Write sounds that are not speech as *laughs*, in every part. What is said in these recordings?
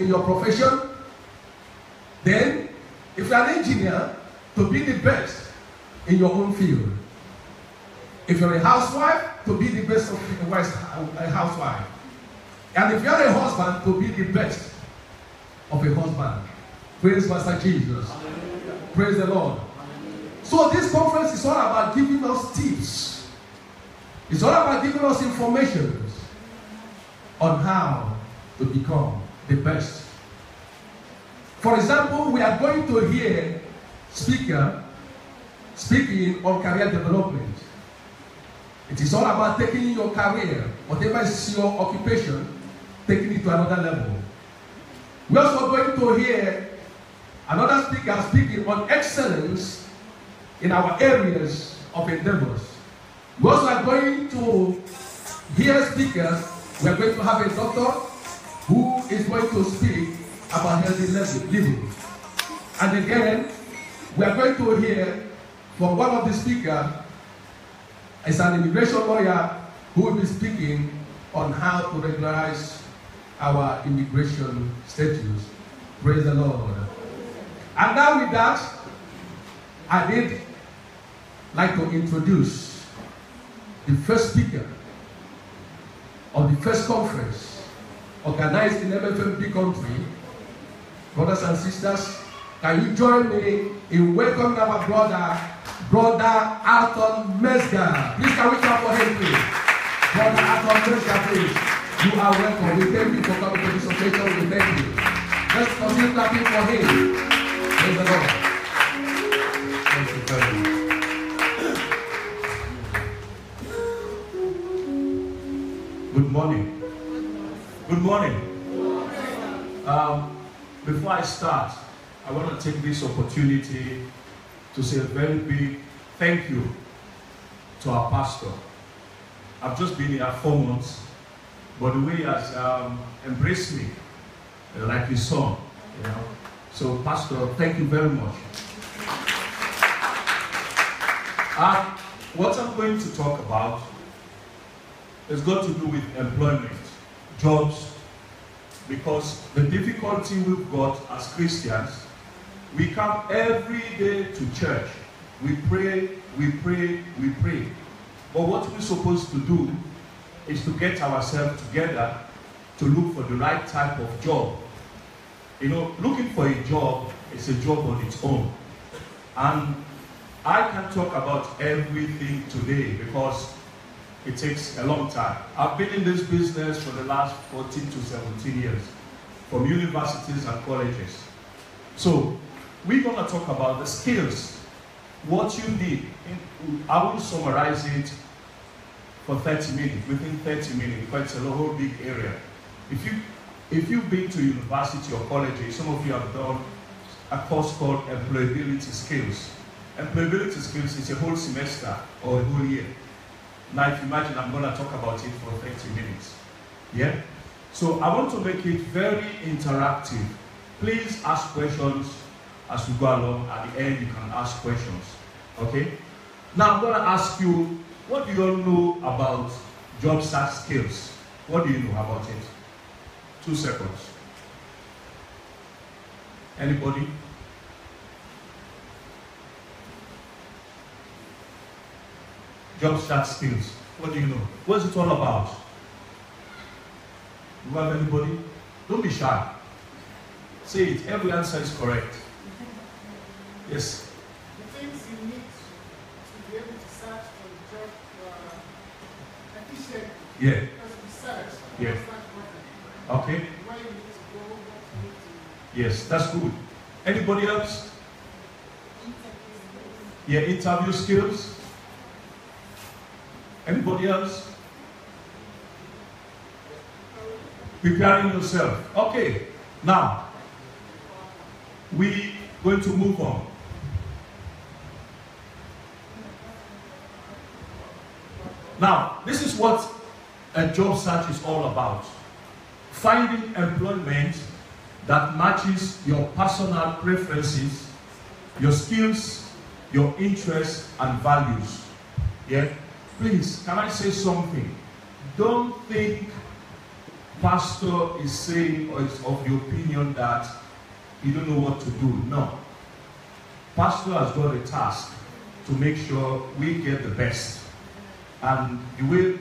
in your profession, then if you are an engineer to be the best in your own field. If you're a housewife, to be the best of a wife- housewife. And if you're a husband, to be the best of a husband. Praise Master Jesus. Praise the Lord. So this conference is all about giving us tips. It's all about giving us information on how to become the best. For example, we are going to hear speaker speaking on career development. It is all about taking your career, whatever is your occupation, taking it to another level. We're also going to hear another speaker speaking on excellence in our areas of endeavors. We also are going to hear speakers. We are going to have a doctor who is going to speak about healthy living. And again, we are going to hear from one of the speakers is an immigration lawyer who will be speaking on how to regularize our immigration status. Praise the Lord. And now with that, I did like to introduce the first speaker of the first conference organized in MFM Becontree. Brothers and sisters, can you join me in welcoming our brother, Brother Arthur Mesga? Please can we clap for him, please? Brother Alton Mesga, please. You are welcome. We thank you for coming to this occasion. We thank you. Let's continue clapping for him. Praise the Lord. Thank you very much. Good morning. Good morning. Um, before I start, I want to take this opportunity to say a very big thank you to our pastor. I've just been here four months, but the way he has um, embraced me uh, like his son. You know. So, Pastor, thank you very much. Uh, what I'm going to talk about has got to do with employment, jobs, because the difficulty we've got as Christians, we come every day to church. We pray, we pray, we pray. But what we're supposed to do is to get ourselves together to look for the right type of job. You know, looking for a job is a job on its own. And I can talk about everything today because it takes a long time. I've been in this business for the last 14 to 17 years, from universities and colleges. So, we're going to talk about the skills, what you need. I will summarize it for 30 minutes, within 30 minutes, because it's a whole big area. If, you, if you've been to university or college, some of you have done a course called employability skills. Employability skills is a whole semester or a whole year. Now, if you imagine, I'm going to talk about it for 30 minutes. Yeah? So, I want to make it very interactive. Please ask questions as we go along. At the end, you can ask questions. Okay? Now, I'm going to ask you, what do you all know about job search skills? What do you know about it? Two seconds. Anybody? Job search skills. What do you know? What's it all about? You have anybody? Don't be shy. Say it. Every answer is correct. Yes. The things you need to be able to search for a job uh, efficiently. Yeah. Because we search, Yeah. Okay. where you need to go, what you need to Yes, that's good. Anybody else? interview. Yeah, interview skills. Anybody else? Preparing yourself. Okay. Now, we going to move on. Now, this is what a job search is all about. Finding employment that matches your personal preferences, your skills, your interests, and values. Yeah? Please, can I say something? Don't think pastor is saying or is of the opinion that you don't know what to do. No. Pastor has got a task to make sure we get the best. And the way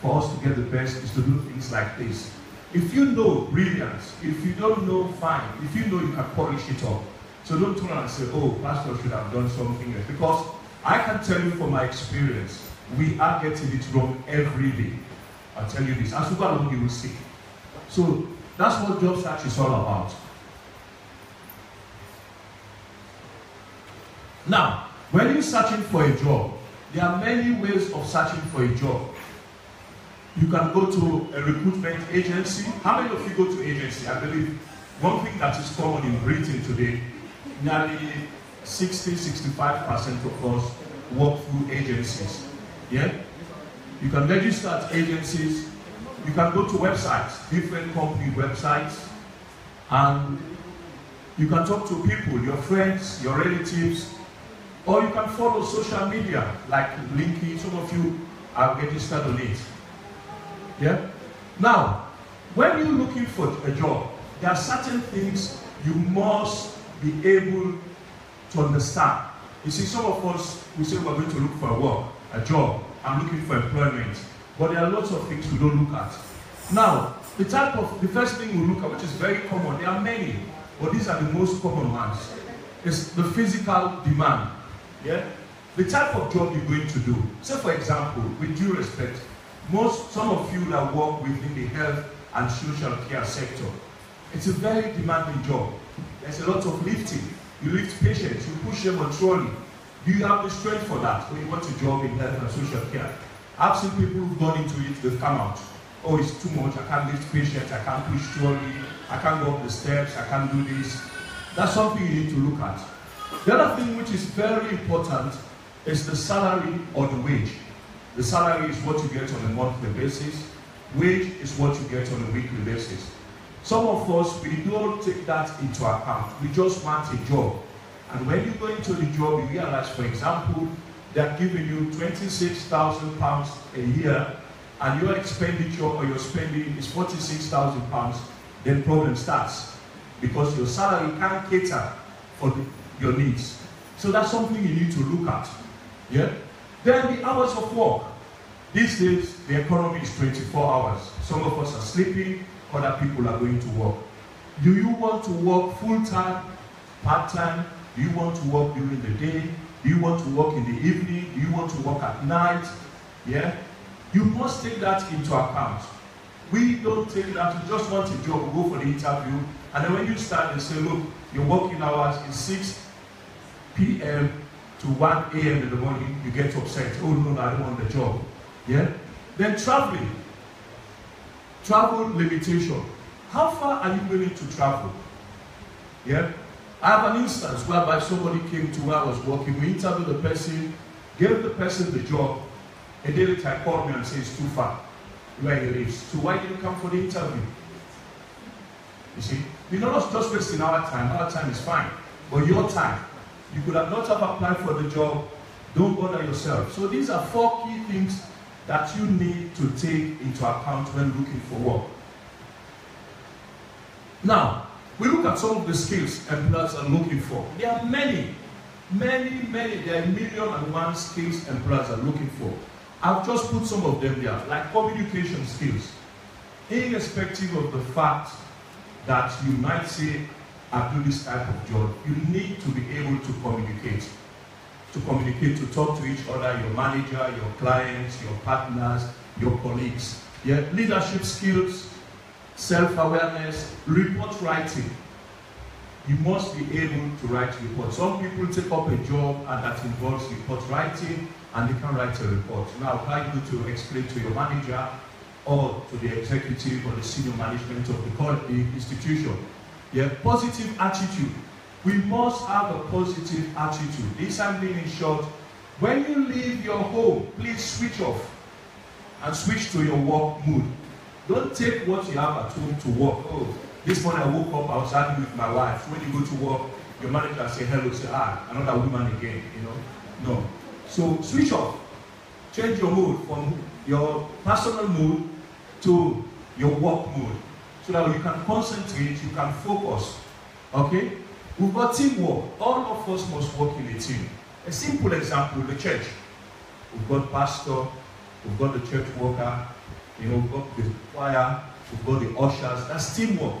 for us to get the best is to do things like this. If you know, brilliance. If you don't know, fine. If you know, you can polish it up. So don't turn around and say, oh, pastor should have done something else. Because I can tell you from my experience, we are getting it wrong every day. I'll tell you this. As we go along, you will see. So that's what job search is all about. Now, when you're searching for a job, there are many ways of searching for a job. You can go to a recruitment agency. How many of you go to agency? I believe one thing that is common in Britain today, nearly 60, 65% of us work through agencies. Yeah? You can register at agencies. You can go to websites, different company websites, and you can talk to people, your friends, your relatives, or you can follow social media like LinkedIn. Some of you are registered on it. Yeah? Now, when you're looking for a job, there are certain things you must be able to understand. You see, some of us, we say we're going to look for a work, a job. I'm looking for employment. But there are lots of things we don't look at. Now, the type of, the first thing we look at, which is very common, there are many, but these are the most common ones, is the physical demand. Yeah? The type of job you're going to do. Say, for example, with due respect, most, some of you that work within the health and social care sector, it's a very demanding job. There's a lot of lifting. You lift patients, you push them on trolley. Do you have the strength for that when you want a job in health and social care? I've seen people who've gone into it, they've come out. Oh, it's too much, I can't lift patients, I can't push trolley, I can't go up the steps, I can't do this. That's something you need to look at. The other thing which is very important is the salary or the wage. The salary is what you get on a monthly basis. Wage is what you get on a weekly basis. Some of us, we don't take that into account. We just want a job. And when you go into the job, you realize, for example, they're giving you 26,000 pounds a year, and your expenditure or your spending is 46,000 pounds, then problem starts. Because your salary can't cater for the, your needs. So that's something you need to look at. Yeah? Then the hours of work. These days, the economy is 24 hours. Some of us are sleeping, other people are going to work. Do you want to work full time, part time? Do you want to work during the day? Do you want to work in the evening? Do you want to work at night? Yeah? You must take that into account. We don't take that, we just want a job, we go for the interview, and then when you start, they say, look, your working hours is 6 p.m. to 1 a.m. in the morning, you get upset. Oh no, no, I don't want the job. Yeah? Then traveling. Travel limitation. How far are you willing to travel? Yeah? I have an instance whereby somebody came to where I was working. We interviewed the person, gave the person the job. A day later, called me and said it's too far where he lives. So why didn't you come for the interview? You see, we're not just wasting our time. Our time is fine, but your time, you could have not have applied for the job. Don't bother yourself. So these are four key things that you need to take into account when looking for work. Now, we look at some of the skills employers are looking for. There are many, many, many, there are million and one skills employers are looking for. I've just put some of them there, like communication skills. Irrespective of the fact that you might say, I do this type of job, you need to be able to communicate. To communicate, to talk to each other, your manager, your clients, your partners, your colleagues. Yeah, leadership skills, self-awareness, report writing. You must be able to write reports. Some people take up a job and that involves report writing and they can write a report. Now, how you to explain to your manager or to the executive or the senior management of the, institution. Yeah, positive attitude. We must have a positive attitude. This I'm in short. When you leave your home, please switch off and switch to your work mood. Don't take what you have at home to work. Oh, this morning I woke up, I was arguing with my wife. When you go to work, your manager say hello, say ah, another woman again, you know. No. So switch off. Change your mood from your personal mood to your work mood. So that you can concentrate, you can focus. Okay? We've got teamwork. All of us must work in a team. A simple example, the church. We've got pastor, we've got the church worker, you know, we've got the choir, we've got the ushers. That's teamwork.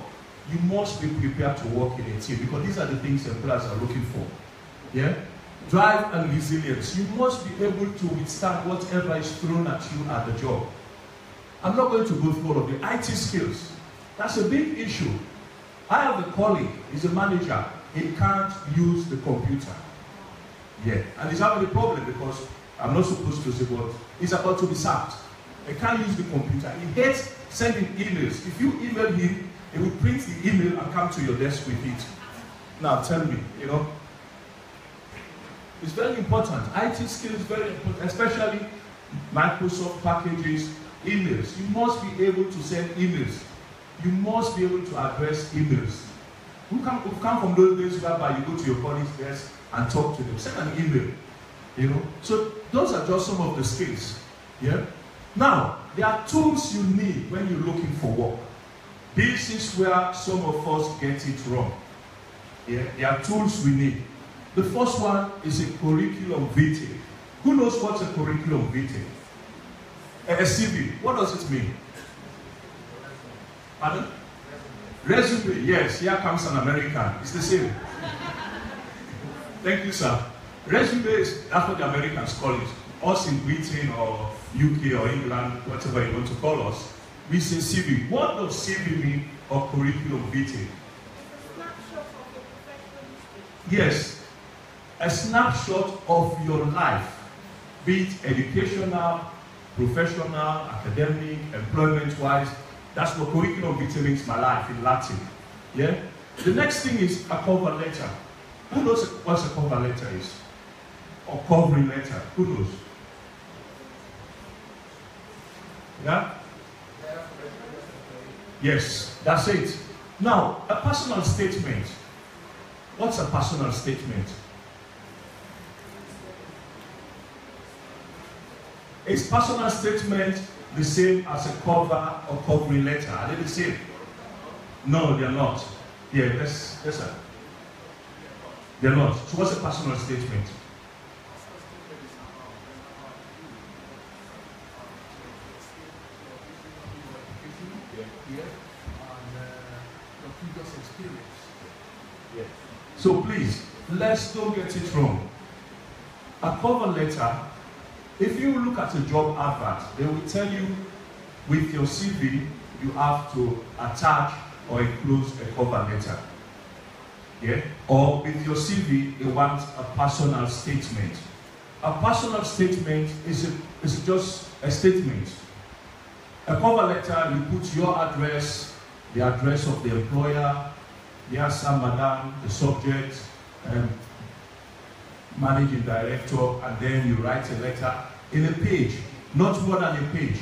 You must be prepared to work in a team because these are the things employers are looking for. Yeah? Drive and resilience. You must be able to withstand whatever is thrown at you at the job. I'm not going to go through all of the IT skills. That's a big issue. I have a colleague, he's a manager. He can't use the computer. Yeah. And he's having a problem because I'm not supposed to say what he's about to be sacked. He can't use the computer. He hates sending emails. If you email him, he will print the email and come to your desk with it. Now tell me, you know. It's very important. IT skills very important, especially Microsoft packages, emails. You must be able to send emails. You must be able to address emails. Who come, who come from those days whereby you go to your colleague's desk and talk to them. Send an email. You know? So those are just some of the skills. Yeah? Now, there are tools you need when you're looking for work. This is where some of us get it wrong. Yeah? There are tools we need. The first one is a curriculum vitae. Who knows what's a curriculum vitae? A, CV. What does it mean? Pardon? Resume. Yes, here comes an American. It's the same. Thank you, sir. Resume is that's what the Americans call it. Us in Britain or UK or England, whatever you want to call us, we say CV. What does CV mean or curriculum vitae? Yes, a snapshot of your life, be it educational, professional, academic, employment-wise. That's what curriculum vitae means my life in Latin. Yeah? The next thing is a cover letter. Who knows what a cover letter is? Or covering letter? Who knows? Yeah? Yes, that's it. Now, a personal statement. What's a personal statement? Is personal statement the same as a cover or covering letter? Are they the same? No, they're not. Yeah, yes, sir. They're not. So, what's a personal statement? So please, let's don't get it wrong. A cover letter, if you look at a job advert, they will tell you with your CV, you have to attach or enclose a cover letter. Yeah? Or with your CV, they want a personal statement. A personal statement is, a, is just a statement. A cover letter, you put your address, the address of the employer, Yes, sir, madam, the subject, um, managing director, and then you write a letter in a page, not more than a page.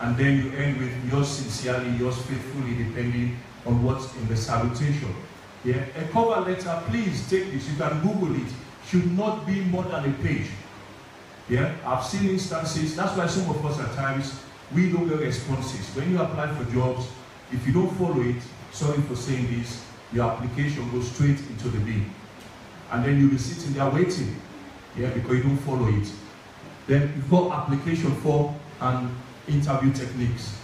And then you end with yours sincerely, yours faithfully, depending on what's in the salutation. Yeah, a cover letter, please take this, you can Google it, should not be more than a page. Yeah, I've seen instances, that's why some of us at times, we don't get responses. When you apply for jobs, if you don't follow it, sorry for saying this, your application goes straight into the bin. And then you'll be sitting there waiting, yeah, because you don't follow it. Then you've got application form and interview techniques.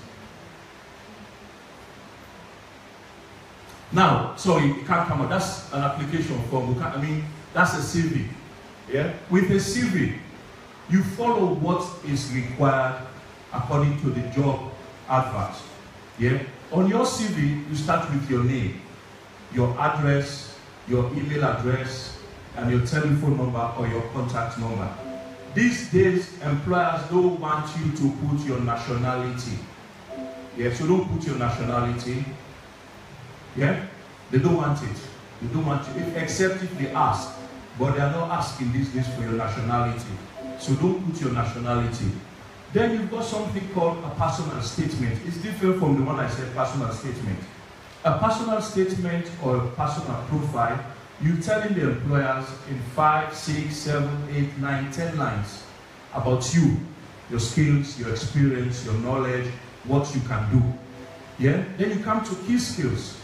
Now, sorry, it can't come out. That's an application form. I mean, that's a CV. Yeah? With a CV, you follow what is required according to the job advert. Yeah? On your CV, you start with your name your address, your email address, and your telephone number or your contact number. These days, employers don't want you to put your nationality. Yeah, so don't put your nationality. Yeah, they don't want it. They don't want if, except if they ask. But they are not asking these days for your nationality. So don't put your nationality. Then you've got something called a personal statement. It's different from the one I said, personal statement. A personal statement or a personal profile, you're telling the employers in five, six, seven, eight, nine, ten lines about you, your skills, your experience, your knowledge, what you can do. Yeah? Then you come to key skills.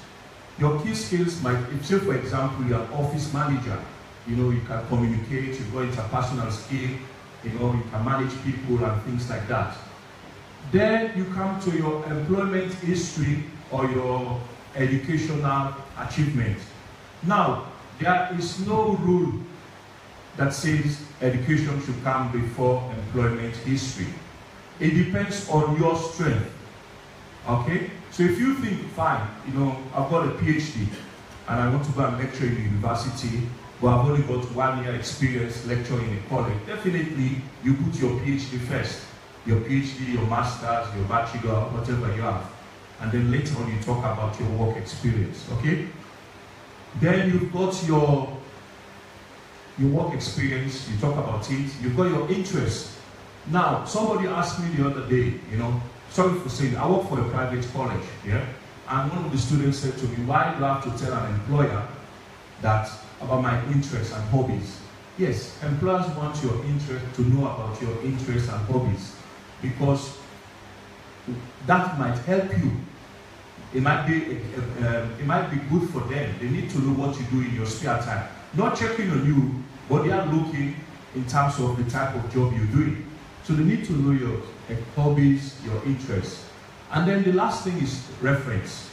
Your key skills might, if say for example, you're an office manager, you know, you can communicate, you've got interpersonal skill, you know, you can manage people and things like that. Then you come to your employment history or your educational achievement. Now, there is no rule that says education should come before employment history. It depends on your strength. Okay? So if you think, fine, you know, I've got a PhD and I want to go and lecture in university, but I've only got one year experience lecturing in a college, definitely you put your PhD first. Your PhD, your master's, your bachelor, whatever you have and then later on you talk about your work experience. Okay? Then you've got your your work experience, you talk about it, you've got your interest. Now, somebody asked me the other day, you know, sorry for saying, I work for a private college, yeah? And one of the students said to me, why do I have to tell an employer that about my interests and hobbies? Yes, employers want your interest to know about your interests and hobbies because that might help you it might be uh, it might be good for them. They need to know what you do in your spare time. Not checking on you, but they are looking in terms of the type of job you're doing. So they need to know your uh, hobbies, your interests. And then the last thing is reference.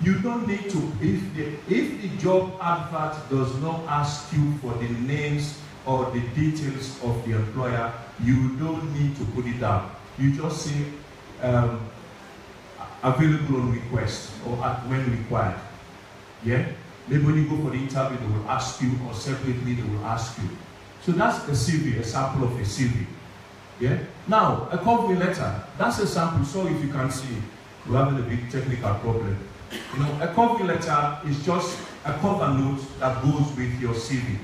You don't need to if the if the job advert does not ask you for the names or the details of the employer, you don't need to put it down. You just say um, available on request or at when required. Yeah? Maybe when you go for the interview, they will ask you, or separately, they will ask you. So that's a CV, a sample of a CV. Yeah? Now, a cover letter, that's a sample. So if you can see, we're having a big technical problem. You know, a cover letter is just a cover note that goes with your CV.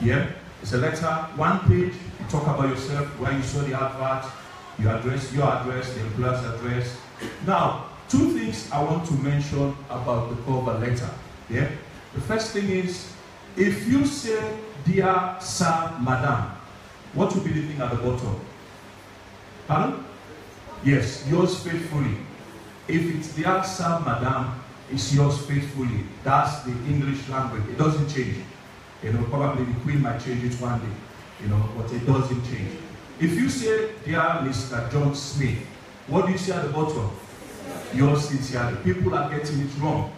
Yeah? It's a letter, one page, you talk about yourself, where you saw the advert, your address, your address, the employer's address, now, two things I want to mention about the cover letter. Yeah. The first thing is, if you say, "Dear Sir, Madam," what will be the thing at the bottom? Pardon? Yes, yours faithfully. If it's dear Sir, Madam, it's yours faithfully. That's the English language. It doesn't change. You know, probably the Queen might change it one day. You know, but it doesn't change. If you say, dear Mr. John Smith, what do you see at the bottom? Yours sincerely. People are getting it wrong.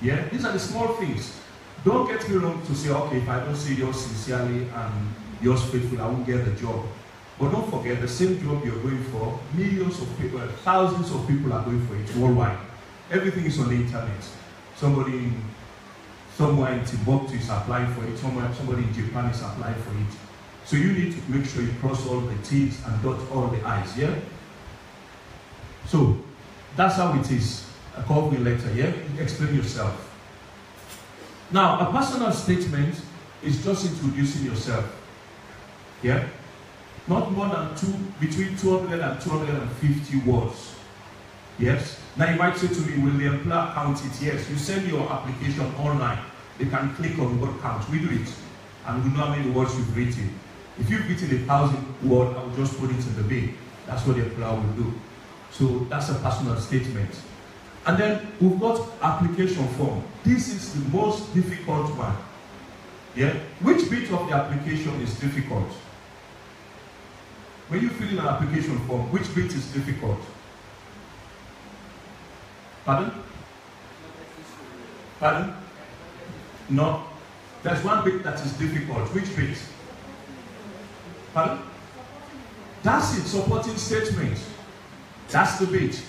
Yeah, these are the small things. Don't get me wrong to say, okay, if I don't say yours sincerely and yours faithfully, I won't get the job. But don't forget, the same job you're going for, millions of people, thousands of people are going for it worldwide. Everything is on the internet. Somebody in, somewhere in Timbuktu is applying for it, somewhere, somebody in Japan is applying for it. So you need to make sure you cross all the T's and dot all the I's, yeah? So, that's how it is. A covering letter, yeah? Explain yourself. Now, a personal statement is just introducing yourself. Yeah? Not more than two, between 200 and 250 words. Yes? Now you might say to me, will the employer count it? Yes. You send your application online. They can click on word count. We do it. And we know how many words you've written. If you've written a thousand word, I will just put it in the bin. That's what the employer will do. So that's a personal statement. And then we've got application form. This is the most difficult one. Yeah? Which bit of the application is difficult? When you fill in an application form, which bit is difficult? Pardon? Pardon? No. There's one bit that is difficult. Which bit? Pardon? That's it, supporting statement. That's the bit.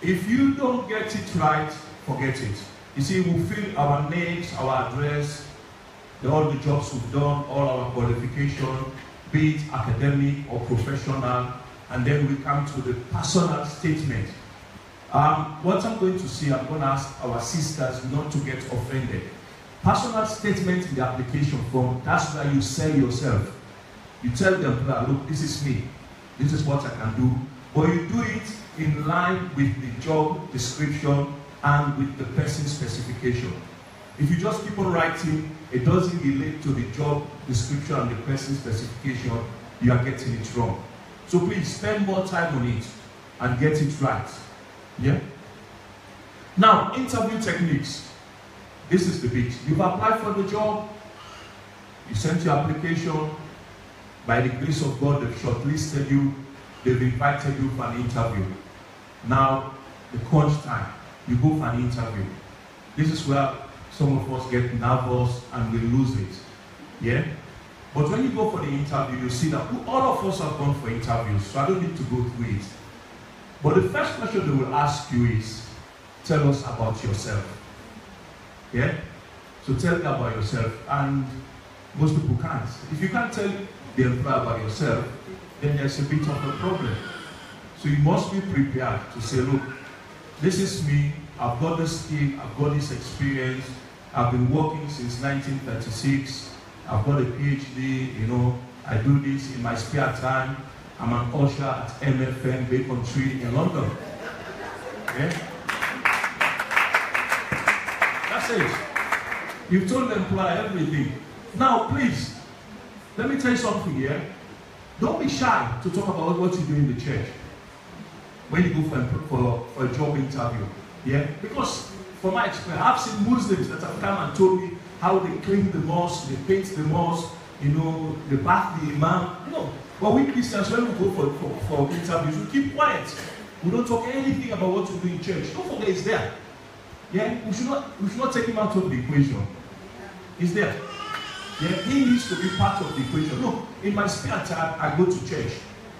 If you don't get it right, forget it. You see, we fill our names, our address, all the jobs we've done, all our qualification, be it academic or professional, and then we come to the personal statement. Um, what I'm going to say, I'm going to ask our sisters not to get offended. Personal statement in the application form, that's where you sell yourself. You tell them, that look, this is me. This is what I can do. But you do it in line with the job description and with the person specification. If you just keep on writing, it doesn't relate to the job description and the person specification, you are getting it wrong. So please spend more time on it and get it right. Yeah? Now, interview techniques. This is the bit. You've applied for the job, you sent your application, by the grace of God, they've shortlisted you, they've invited you for an interview. Now, the crunch time, you go for an interview. This is where some of us get nervous and we lose it. Yeah? But when you go for the interview, you see that all of us have gone for interviews, so I don't need to go through it. But the first question they will ask you is, tell us about yourself. Yeah? So tell me about yourself. And most people can't. If you can't tell the employer about yourself, then there's a bit of a problem. So you must be prepared to say, look, this is me, I've got this skill, I've got this experience, I've been working since 1936, I've got a PhD, you know, I do this in my spare time. I'm an usher at MFM Becontree in London. Okay? That's it. You've told the employer everything. Now, please, let me tell you something here. Don't be shy to talk about what you do in the church when you go for, for, for a job interview. Yeah? Because from my experience, I've seen Muslims that have come and told me how they clean the mosque, they paint the mosque, you know, they bath the imam. You know, but we Christians, when we go for, for, for interviews, we keep quiet. We don't talk anything about what we do in church. Don't forget it's there. Yeah? We should not we should not take him out of the equation. It's there. Yeah, he needs to be part of the equation. Look, in my spare time, I go to church.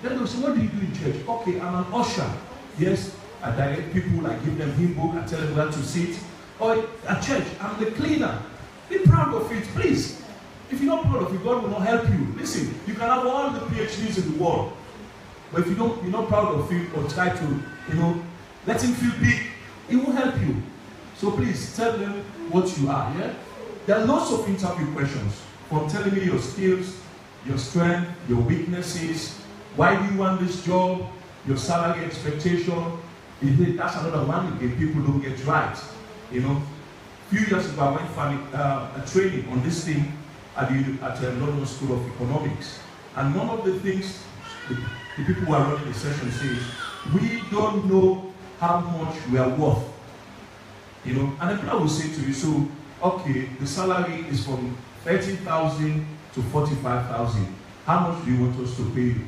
Then they'll say, What do you do in church? Okay, I'm an usher. Yes, I direct people, I give them hymn book, I tell them where to sit. Or at church, I'm the cleaner. Be proud of it, please. If you're not proud of it, God will not help you. Listen, you can have all the PhDs in the world. But if you don't, you're not proud of it or try to, you know, let him feel big, it won't help you. So please tell them what you are, yeah? There are lots of interview questions from telling me your skills, your strength, your weaknesses, why do you want this job, your salary expectation, That's another one again people don't get right. You know, few years ago I went for uh, a training on this thing at the, at the London School of Economics. And one of the things the, the people who are running the session say, we don't know how much we are worth. You know, and the people will say to you, so, okay, the salary is from 30,000 to 45,000. How much do you want us to pay you?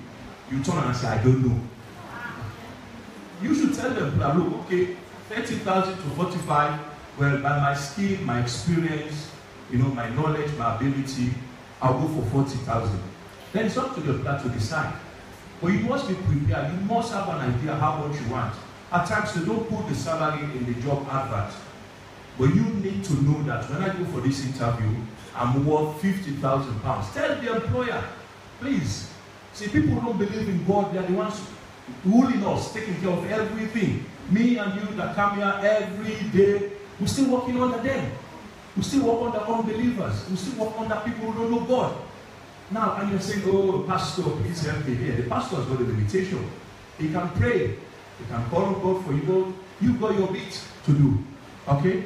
You turn and say, I don't know. You should tell them, look, okay, 30,000 to 45, well, by my skill, my experience, you know, my knowledge, my ability, I'll go for 40,000. Then it's up to the plan to decide. But you must be prepared. You must have an idea how much you want. At times, they don't put the salary in the job advert. But you need to know that when I go for this interview, I'm worth 50,000 pounds. Tell the employer, please. See, people who don't believe in God. They are the ones ruling us, taking care of everything. Me and you that come here every day, we're still working under them. We still work under unbelievers. We still work under people who don't know God. Now, and you're saying, oh, pastor, please help me here. The pastor has got a limitation. He can pray. He can call on God for you. You've got your bit to do. Okay?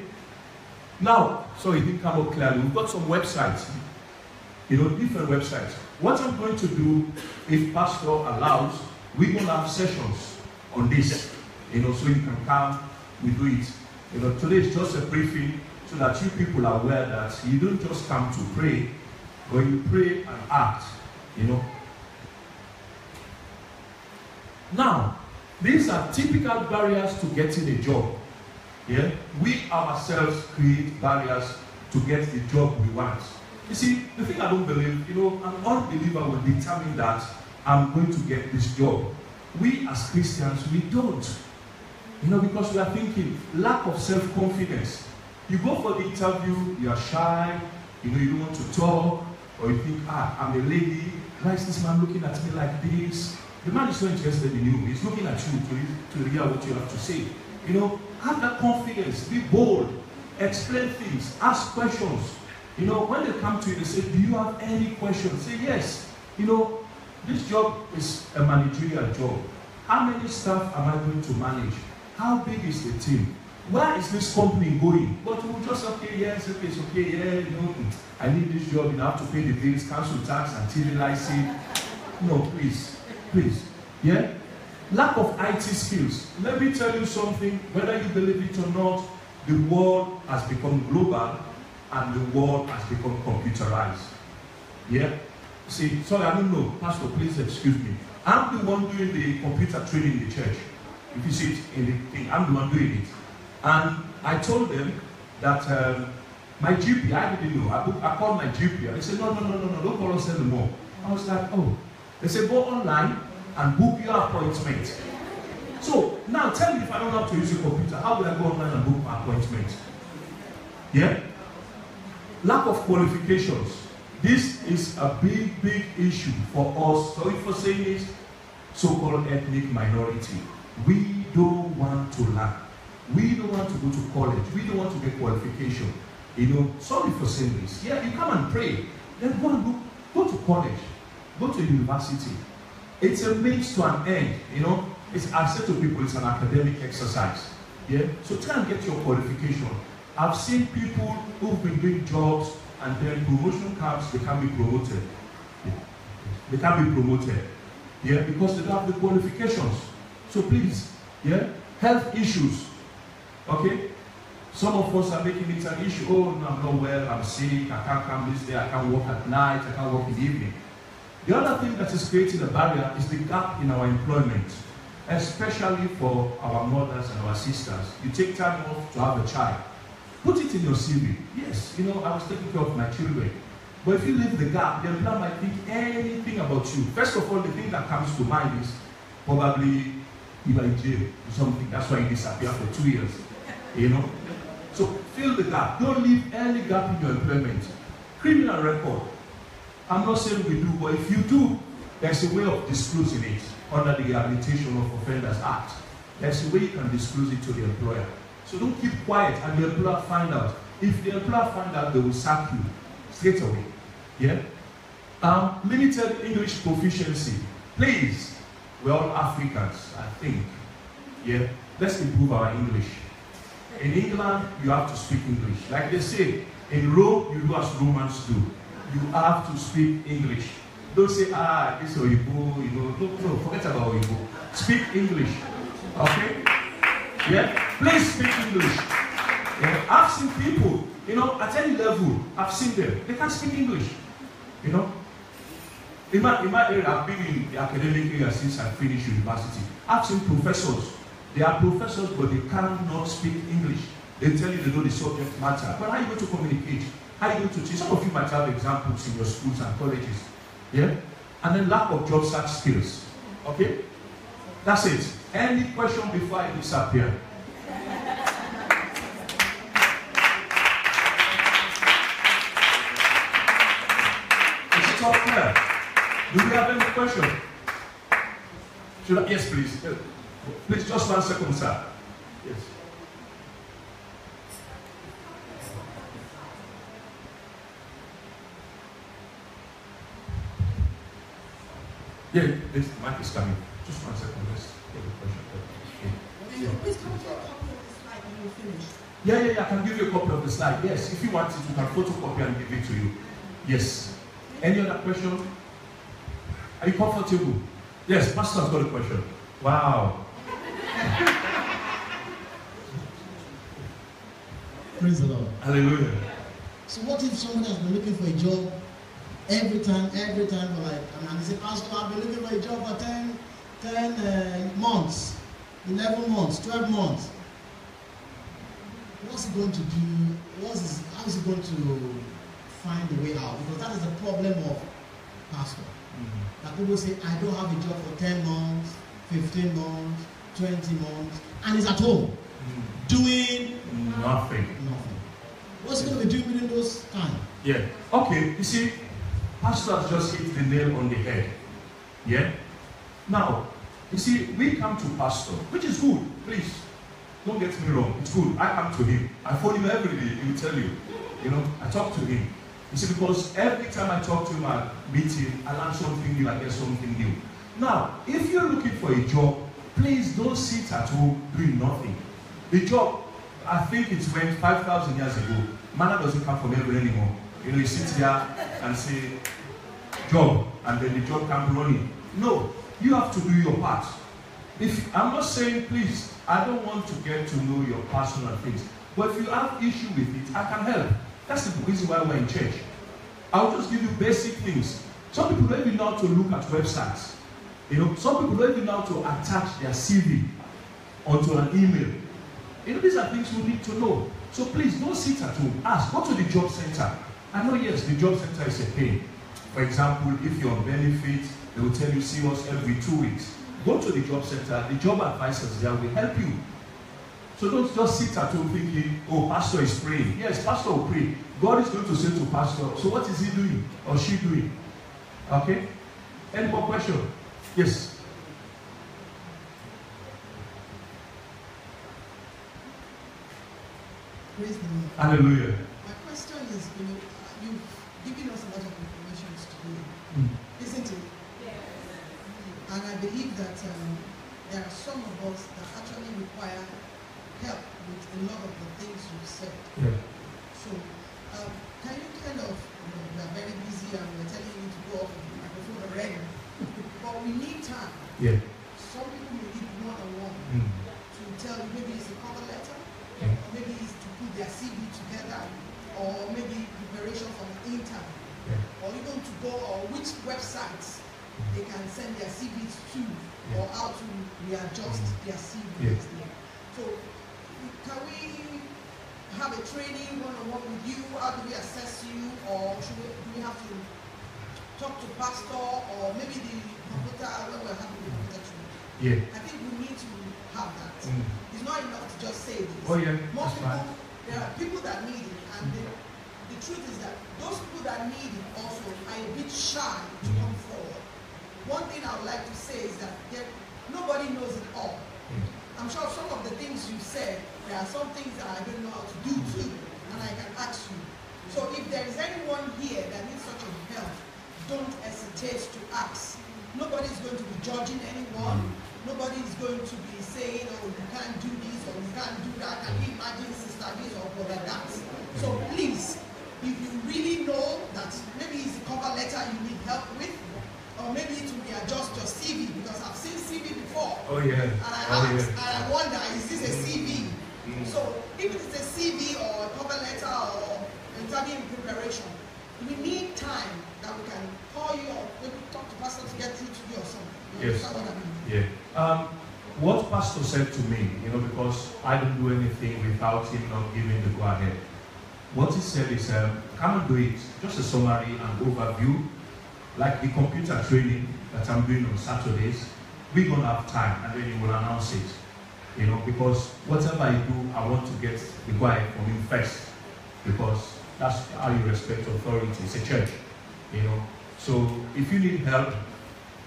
Now, so it didn't come up clearly. We've got some websites. You know, different websites. What I'm going to do, if pastor allows, we're going to have sessions on this. You know, so you can come, we do it. You know, today is just a briefing so that you people are aware that you don't just come to pray, but you pray and act, you know. Now, these are typical barriers to getting a job. Yeah? We ourselves create barriers to get the job we want. You see, the thing I don't believe, you know, an unbeliever will determine that I'm going to get this job. We as Christians, we don't. You know, because we are thinking lack of self-confidence. You go for the interview, you are shy, you know, you don't want to talk, or you think, ah, I'm a lady, why is this man looking at me like this? The man is not interested in you, he's looking at you to, to hear what you have to say. You know, have that confidence, be bold, explain things, ask questions. You know, when they come to you, they say, Do you have any questions? Say yes. You know, this job is a managerial job. How many staff am I going to manage? How big is the team? where is this company going? But we'll just, okay, yes, okay, it's okay, yeah, you know, I need this job, you know, I have to pay the bills, council tax, and TV license. No, please, please, yeah? Lack of IT skills. Let me tell you something, whether you believe it or not, the world has become global and the world has become computerized. Yeah? See, sorry, I don't know. Pastor, please excuse me. I'm the one doing the computer training in the church. If you see it in the thing, I'm the one doing it. And I told them that um, my GP, I didn't know. I, I called my GP they said, no, no, no, no, no, don't call us anymore. I was like, oh. They said, go online and book your appointment. So now tell me if I don't have to use a computer, how will I go online and book my appointment? Yeah? Lack of qualifications. This is a big, big issue for us. Sorry for saying this, so-called ethnic minority. We don't want to learn. We don't want to go to college. We don't want to get qualification. You know, sorry for saying this. Yeah, you come and pray. Then go and go, go to college. Go to university. It's a means to an end. Eh? You know, it's I said to people, it's an academic exercise. Yeah. So try and get your qualification. I've seen people who've been doing jobs and then promotion comes, they can be promoted. They can be promoted. Yeah, because they don't have the qualifications. So please, yeah, health issues. Okay? Some of us are making it an issue. Oh, no, I'm not well, I'm sick, I can't come this day, I can't work at night, I can't work in the evening. The other thing that is creating a barrier is the gap in our employment, especially for our mothers and our sisters. You take time off to have a child. Put it in your CV. Yes, you know, I was taking care of my children. But if you leave the gap, the employer might think anything about you. First of all, the thing that comes to mind is probably you are in jail or something. That's why you disappear for two years. You know? So fill the gap. Don't leave any gap in your employment. Criminal record. I'm not saying we do, but if you do, there's a way of disclosing it under the Rehabilitation of Offenders Act. There's a way you can disclose it to the employer. So don't keep quiet and the employer find out. If the employer find out, they will sack you straight away. Yeah? Um, limited English proficiency. Please, we're all Africans, I think. Yeah? let's improve our English. In England, you have to speak English. Like they say, in Rome, you do as Romans do. You have to speak English. Don't say, ah, this Oyibo, you know. No, no, forget about Oyibo. Speak English. Okay? Yeah? Please speak English. Yeah? I've seen people, you know, at any level, I've seen them. They can't speak English. You know? In my, in my area, I've been in the academic area since I finished university. I've seen professors. They are professors, but they cannot speak English. They tell you they know the subject matter. But how are you going to communicate? How you to teach? Some of you might have examples in your schools and colleges. Yeah? And then lack of job search skills. Okay? That's it. Any question before I disappear? Is it all clear? Do we have any question? I? Yes, please. Please, just one second, sir. Yes. Yeah, this mic is coming. Just one second. Let's get the question. Yeah. Please come to a copy of the slide when you finish. Yeah, yeah, yeah. I can give you a copy of the slide. Yes, if you want it, we can photocopy and give it to you. Yes. Any other question? Are you comfortable? Yes, Pastor's got a question. Wow. Praise the Lord. Hallelujah. So what if someone has been looking for a job every time, every time for like, I mean, they say, Pastor, I've been looking for a job for 10, 10 uh, months, 11 months, 12 months. What's he going to do? What's his, how is he going to find the way out? Because that is the problem of pastor. That people say, I don't have a job for 10 months, 15 months, 20 months, and he's at home doing Nothing. nothing. What's he going to be doing within those time? Yeah. Okay, you see, Pastor just hit the nail on the head. Yeah? Now, you see, we come to Pastor, which is good, please. Don't get me wrong, it's good. I come to him. I phone him every day, he will tell you. You know, I talk to him. You see, because every time I talk to him, I meet him, I learn something new, I get something new. Now, if you're looking for a job, please don't sit at home doing nothing. The job, I think it went 5,000 years ago. Manna doesn't come from heaven anymore. You know, you sit there and say, job, and then the job be running. No, you have to do your part. If I'm not saying, please, I don't want to get to know your personal things. But if you have issue with it, I can help. That's the reason why we're in church. I'll just give you basic things. Some people don't even know how to look at websites. You know, some people don't even know how to attach their CV onto an email. You know, these are things we need to know. So please don't sit at home. Ask. Go to the job center. I know, yes, the job center is a pain. For example, if you're on benefit, they will tell you see us every two weeks. Go to the job center. The job advisors there will help you. So don't just sit at home thinking, oh, pastor is praying. Yes, pastor will pray. God is going to say to pastor, so what is he doing or she doing? Okay? Any more question? Yes. Praise the Lord. Hallelujah. My question is, you know, you've given us a lot of information today, Mm. isn't it? And I believe that um, there are some of us that actually require help with a lot of the things you've said. Yeah. So, um, can you kind of, you know, we are very busy and we're telling you to go off the microphone already, *laughs* but we need time. Yeah. Some people may need one-on-one Mm. to tell you, maybe it's a cover letter, Yeah. maybe it's to put their CV together, or maybe preparation for an interview, Yeah. or even to go, or which websites they can send their CVs to, or how to readjust their CVs. So, can we have a training one-on-one with you? How do we assess you, or should we, do we have to talk to pastor, or maybe the computer when we're having the computer training? Yeah. I think we need to have that. Mm. It's not enough to just say this. Oh, yeah, Most people, right. there are people that need it, and the, the truth is that those people that need it also are a bit shy to come. One thing I would like to say is that there, nobody knows it all. Hmm. I'm sure some of the things you said, there are some things that I don't know how to do too, and I can ask you. So if there is anyone here that needs such a help, don't hesitate to ask. Nobody's going to be judging anyone. Hmm. nobody is going to be saying, oh, you can't do this or you can't do that. Can you imagine sister this or brother that? So please, if you really know that maybe it's a cover letter you need help with, or maybe it will be adjust your CV because I've seen CV before. Oh yeah. And I Oh yeah. and I wonder, is this a CV? Mm. So if it's a CV or a cover letter or interview in preparation, we need time that we can call you or maybe talk to pastor to get through to you or something. You Yes. what I mean? Yeah. Um, what Pastor said to me, you know, because I didn't do anything without him not giving the go ahead. What he said is, um, come and do it. Just a summary and overview, like the computer training that I'm doing on Saturdays. We're gonna have time, and then you will announce it. You know, because whatever I do, I want to get the ahead from him first, because that's how you respect authority. It's a church, you know. So if you need help,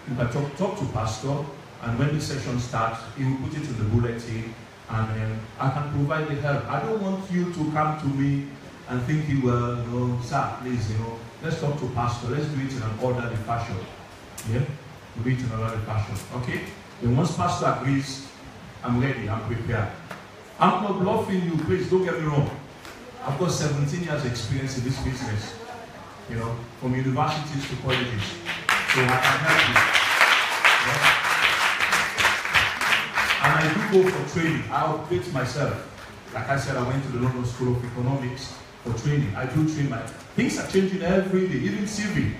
you can talk, talk to pastor, and when the session starts, he will put it in the bulletin, and um, I can provide the help. I don't want you to come to me and thinking, well, you know, sir, please, you know, let's talk to pastor. Let's do it in an orderly fashion. Yeah, do it in an orderly fashion. Okay. Then once pastor agrees, I'm ready. I'm prepared. I'm not bluffing you. Please don't get me wrong. I've got 17 years experience in this business. You know, from universities to colleges. So I can help you. Yeah. And I do go for training. I upgrade myself. Like I said, I went to the London School of Economics for training. I do train my things are changing every day, even CV.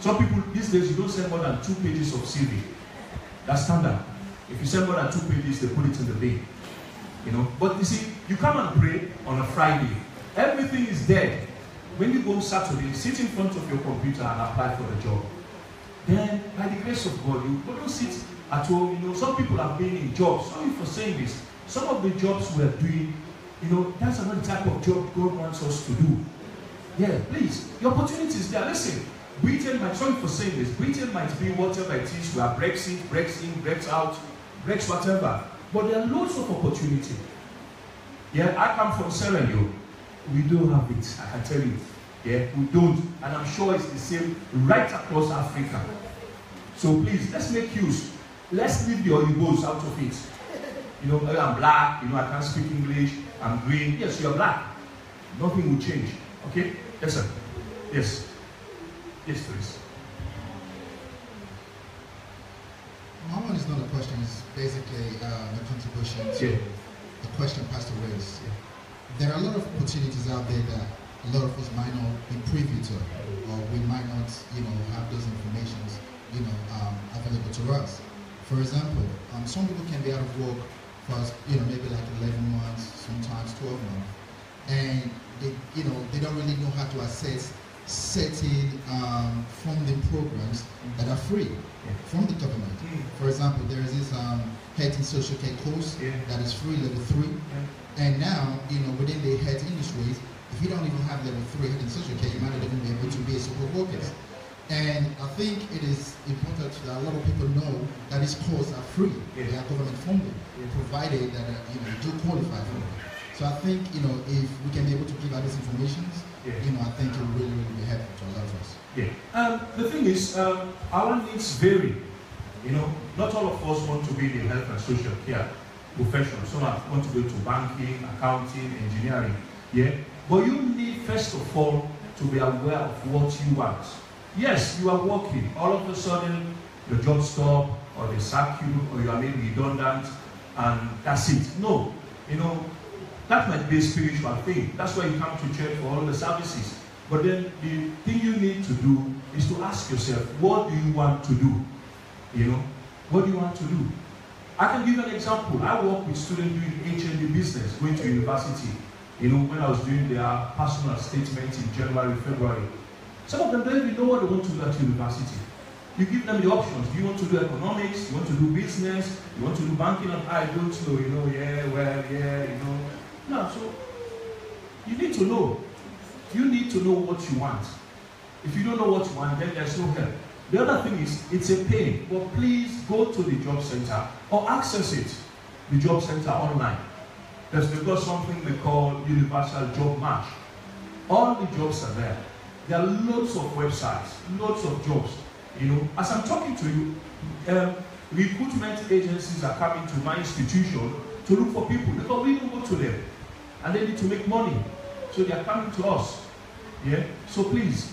Some people these days you don't send more than two pages of CV. That's standard. If you send more than two pages, they put it in the bin. You know, but you see, you come and pray on a Friday. Everything is dead. When you go Saturday, sit in front of your computer and apply for a job. Then, by the grace of God, you don't sit at home. You know, some people have been in jobs. Sorry for saying this. Some of the jobs we are doing, you know, that's another type of job God wants us to do. Yeah, please. The opportunity is there. Listen, Britain might, sorry for saying this, Britain might be whatever it is. We are Brexit, breaks in, breaks out, breaks whatever. But there are loads of opportunity. Yeah, I come from Sierra Leone. We don't have it, I can tell you. Yeah, we don't. And I'm sure it's the same right across Africa. So please, let's make use. Let's leave the Oyibos out of it. You know, oh, I'm black, you know, I can't speak English, I'm green. Yes, you're black. Nothing will change. Okay? Yes, sir. Yes. Yes, please. My one is not a question, it's basically uh, a contribution to Yeah. the question Pastor raised. There are a lot of opportunities out there that a lot of us might not be privy to, or we might not, you know, have those informations, you know, um, available to us. For example, um, some people can be out of work for, you know, maybe like 11 months, sometimes 12 months, and they, you know, they don't really know how to assess certain um, funding programs that are free from the government. For example, there is this um, health and social care course Yeah. that is free, level three. And now, you know, within the health industries, if you don't even have level three health and social care, you might not even be able to be a support worker. And I think it is important that a lot of people know that these courses are free. Yeah. They are government funded, provided that uh, you know you do qualify for it. So I think you know if we can be able to give out these informations, Yeah. you know, I think it will really, really be helpful to a lot of us. Yeah. Um, the thing is, um, our needs vary. You know, not all of us want to be in the health and social care profession. Some want to go to banking, accounting, engineering. Yeah. But you need, first of all, to be aware of what you want. Yes, you are working. All of a sudden, your job stop, or they sack you, or you are made redundant, and that's it. No. You know, that might be a spiritual thing. That's why you come to church for all the services. But then the thing you need to do is to ask yourself, what do you want to do? You know, what do you want to do? I can give an example. I work with students doing HND business, going to university. You know, when I was doing their personal statements in January, February, some of them don't even know what they want to do at university. You give them the options. Do you want to do economics? Do You want to do business? Do You want to do banking? And I don't know. You know, yeah, well, yeah, you know. No, so you need to know. You need to know what you want. If you don't know what you want, then there's no help. The other thing is, it's a pain, but please go to the job center or access it, the job center online. There's got something they call Universal Job Match. All the jobs are there. There are loads of websites, loads of jobs. You know, as I'm talking to you, um, recruitment agencies are coming to my institution to look for people because we don't go to them and they need to make money. So they are coming to us. Yeah? So please,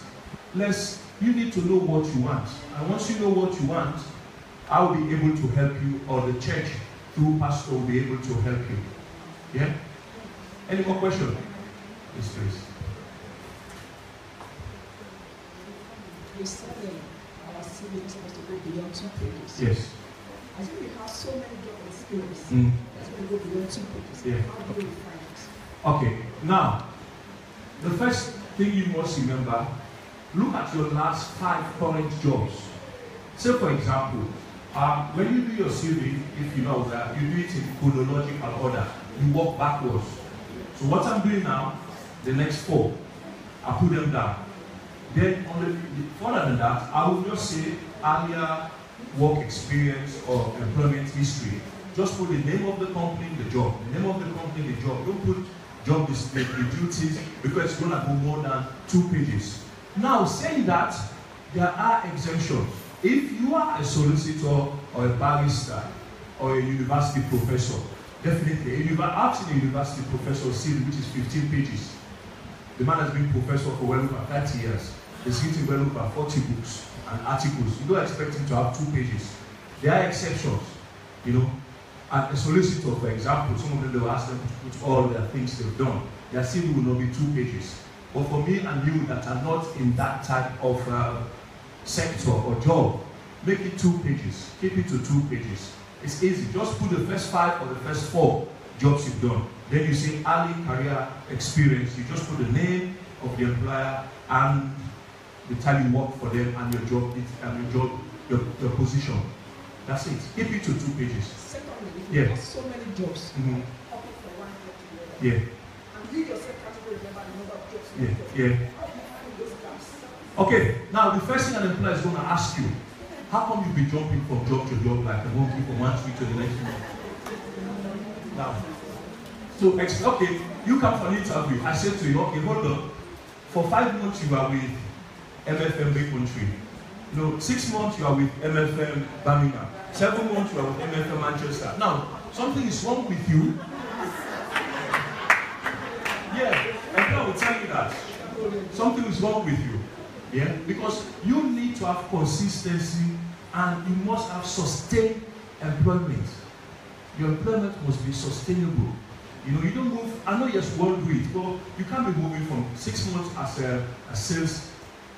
let's you need to know what you want. And once you know what you want, I will be able to help you, or the church through pastor will be able to help you. Yeah? Any more questions? Yes, please. You said that our CV is supposed to go beyond two pages. Yes. I think we have so many job experience Mm. going to go beyond two pages. Yeah. Okay, now, the first thing you must remember look at your last five current jobs. Say, for example, um, when you do your CV, if you know that, you do it in chronological order, you work backwards. So, what I'm doing now, the next four, I put them down. Then, on the further than that, I will just say earlier work experience or employment history. Just put the name of the company, the job. The name of the company, the job. Don't put job display, the duties, because it's gonna go more than two pages. Now, saying that, there are exemptions. If you are a solicitor or a barrister or a university professor, definitely, a univer- I've seen a university professor CV which is 15 pages. The man has been professor for well over 30 years. He's written well over 40 books and articles. You don't expect him to have two pages. There are exceptions, you know. And a solicitor, for example, some of them they will ask them to put all their things they've done. Their CV will not be two pages. But for me and you that are not in that type of uh, sector or job, make it two pages. Keep it to two pages. It's easy. Just put the first five or the first four jobs you've done. Then you say early career experience. You just put the name of the employer and the time you work for them and your job and your job your, your position. That's it. Keep it to two pages. Yeah. have so many jobs, Mhm. copy from one job to the. Yeah, And you yourself can't even remember the number of jobs you yeah, have yeah. How do you find those gaps? Okay, now the first thing an employer is going to ask you, how come you be jumping from job to job like a monkey from one tree to the next one? Now, so okay, you come for an interview. I said to you, okay, hold on. For five months you are with MFM Becontree. Know, six months you are with MFM Birmingham. Seven months you are with MFM Manchester. Now, something is wrong with you. Yeah, employer will tell you that something is wrong with you. Yeah, because you need to have consistency and you must have sustained employment. Your employment must be sustainable. You know, you don't move. I know yes, we all do it, but you can't be moving from six months as a, a sales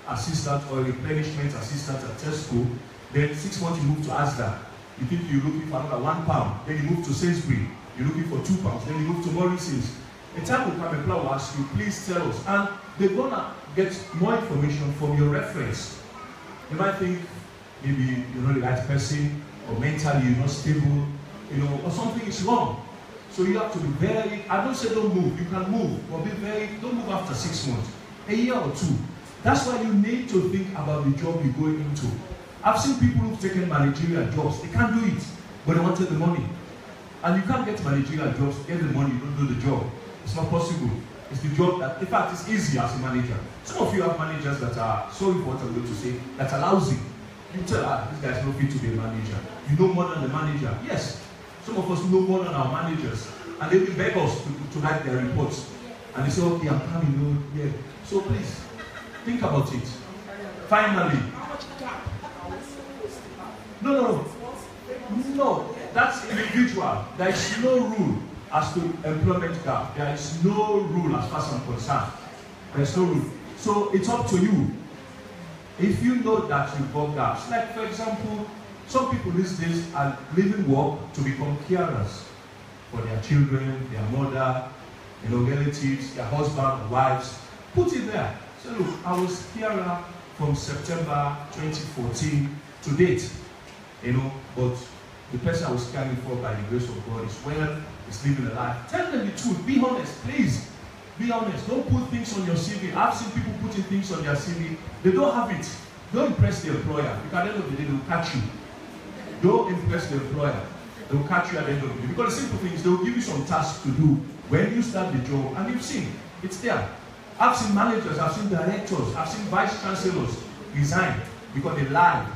assistant or a replenishment assistant at Tesco, then six months you move to Asda. You think you're looking for another one pound, then you move to Sainsbury. You're looking for two pounds, then you move to Morrison's. A time will come, employer will ask you, please tell us, and they're gonna get more information from your reference. You might think maybe you're not the right person, or mentally you're not stable, you know, or something is wrong. So you have to be very, I don't say don't move, you can move, but be very, don't move after six months, a year or two. That's why you need to think about the job you're going into. I've seen people who've taken managerial jobs, they can't do it, but they wanted the money. And you can't get managerial jobs, get the money, you don't do the job. It's not possible. It's the job that, in fact, it's easy as a manager. Some of you have managers that are, for what I'm going to say, that are lousy. You tell, ah, this guy's not fit to be a manager. You know more than the manager. Yes, some of us know more than our managers. And they will beg us to, to write their reports. And they say, okay, I'm coming, no, yeah. So please, think about it. Finally, How much gap are we supposed to have? No, no, no. No, that's individual. There is no rule as to employment gap. There is no rule as far as I'm concerned. There is no rule. So it's up to you. If you know that you've got gaps, like for example, some people these days are leaving work to become carers for their children, their mother, you know, relatives, their husband, wives. Put it there. So look, I was carer from September 2014 to date you know, but the person I was caring for by the grace of God is well, is living a life. Tell them the truth. Be honest, please. Be honest. Don't put things on your CV. I've seen people putting things on their CV. They don't have it. Don't impress the employer. Because at the end of the day, they'll catch you. Don't impress the employer. They'll catch you at the end of the day. Because the simple thing is, they'll give you some tasks to do when you start the job. And you've seen, it's there. I've seen managers, I've seen directors, I've seen vice chancellors resign because they lied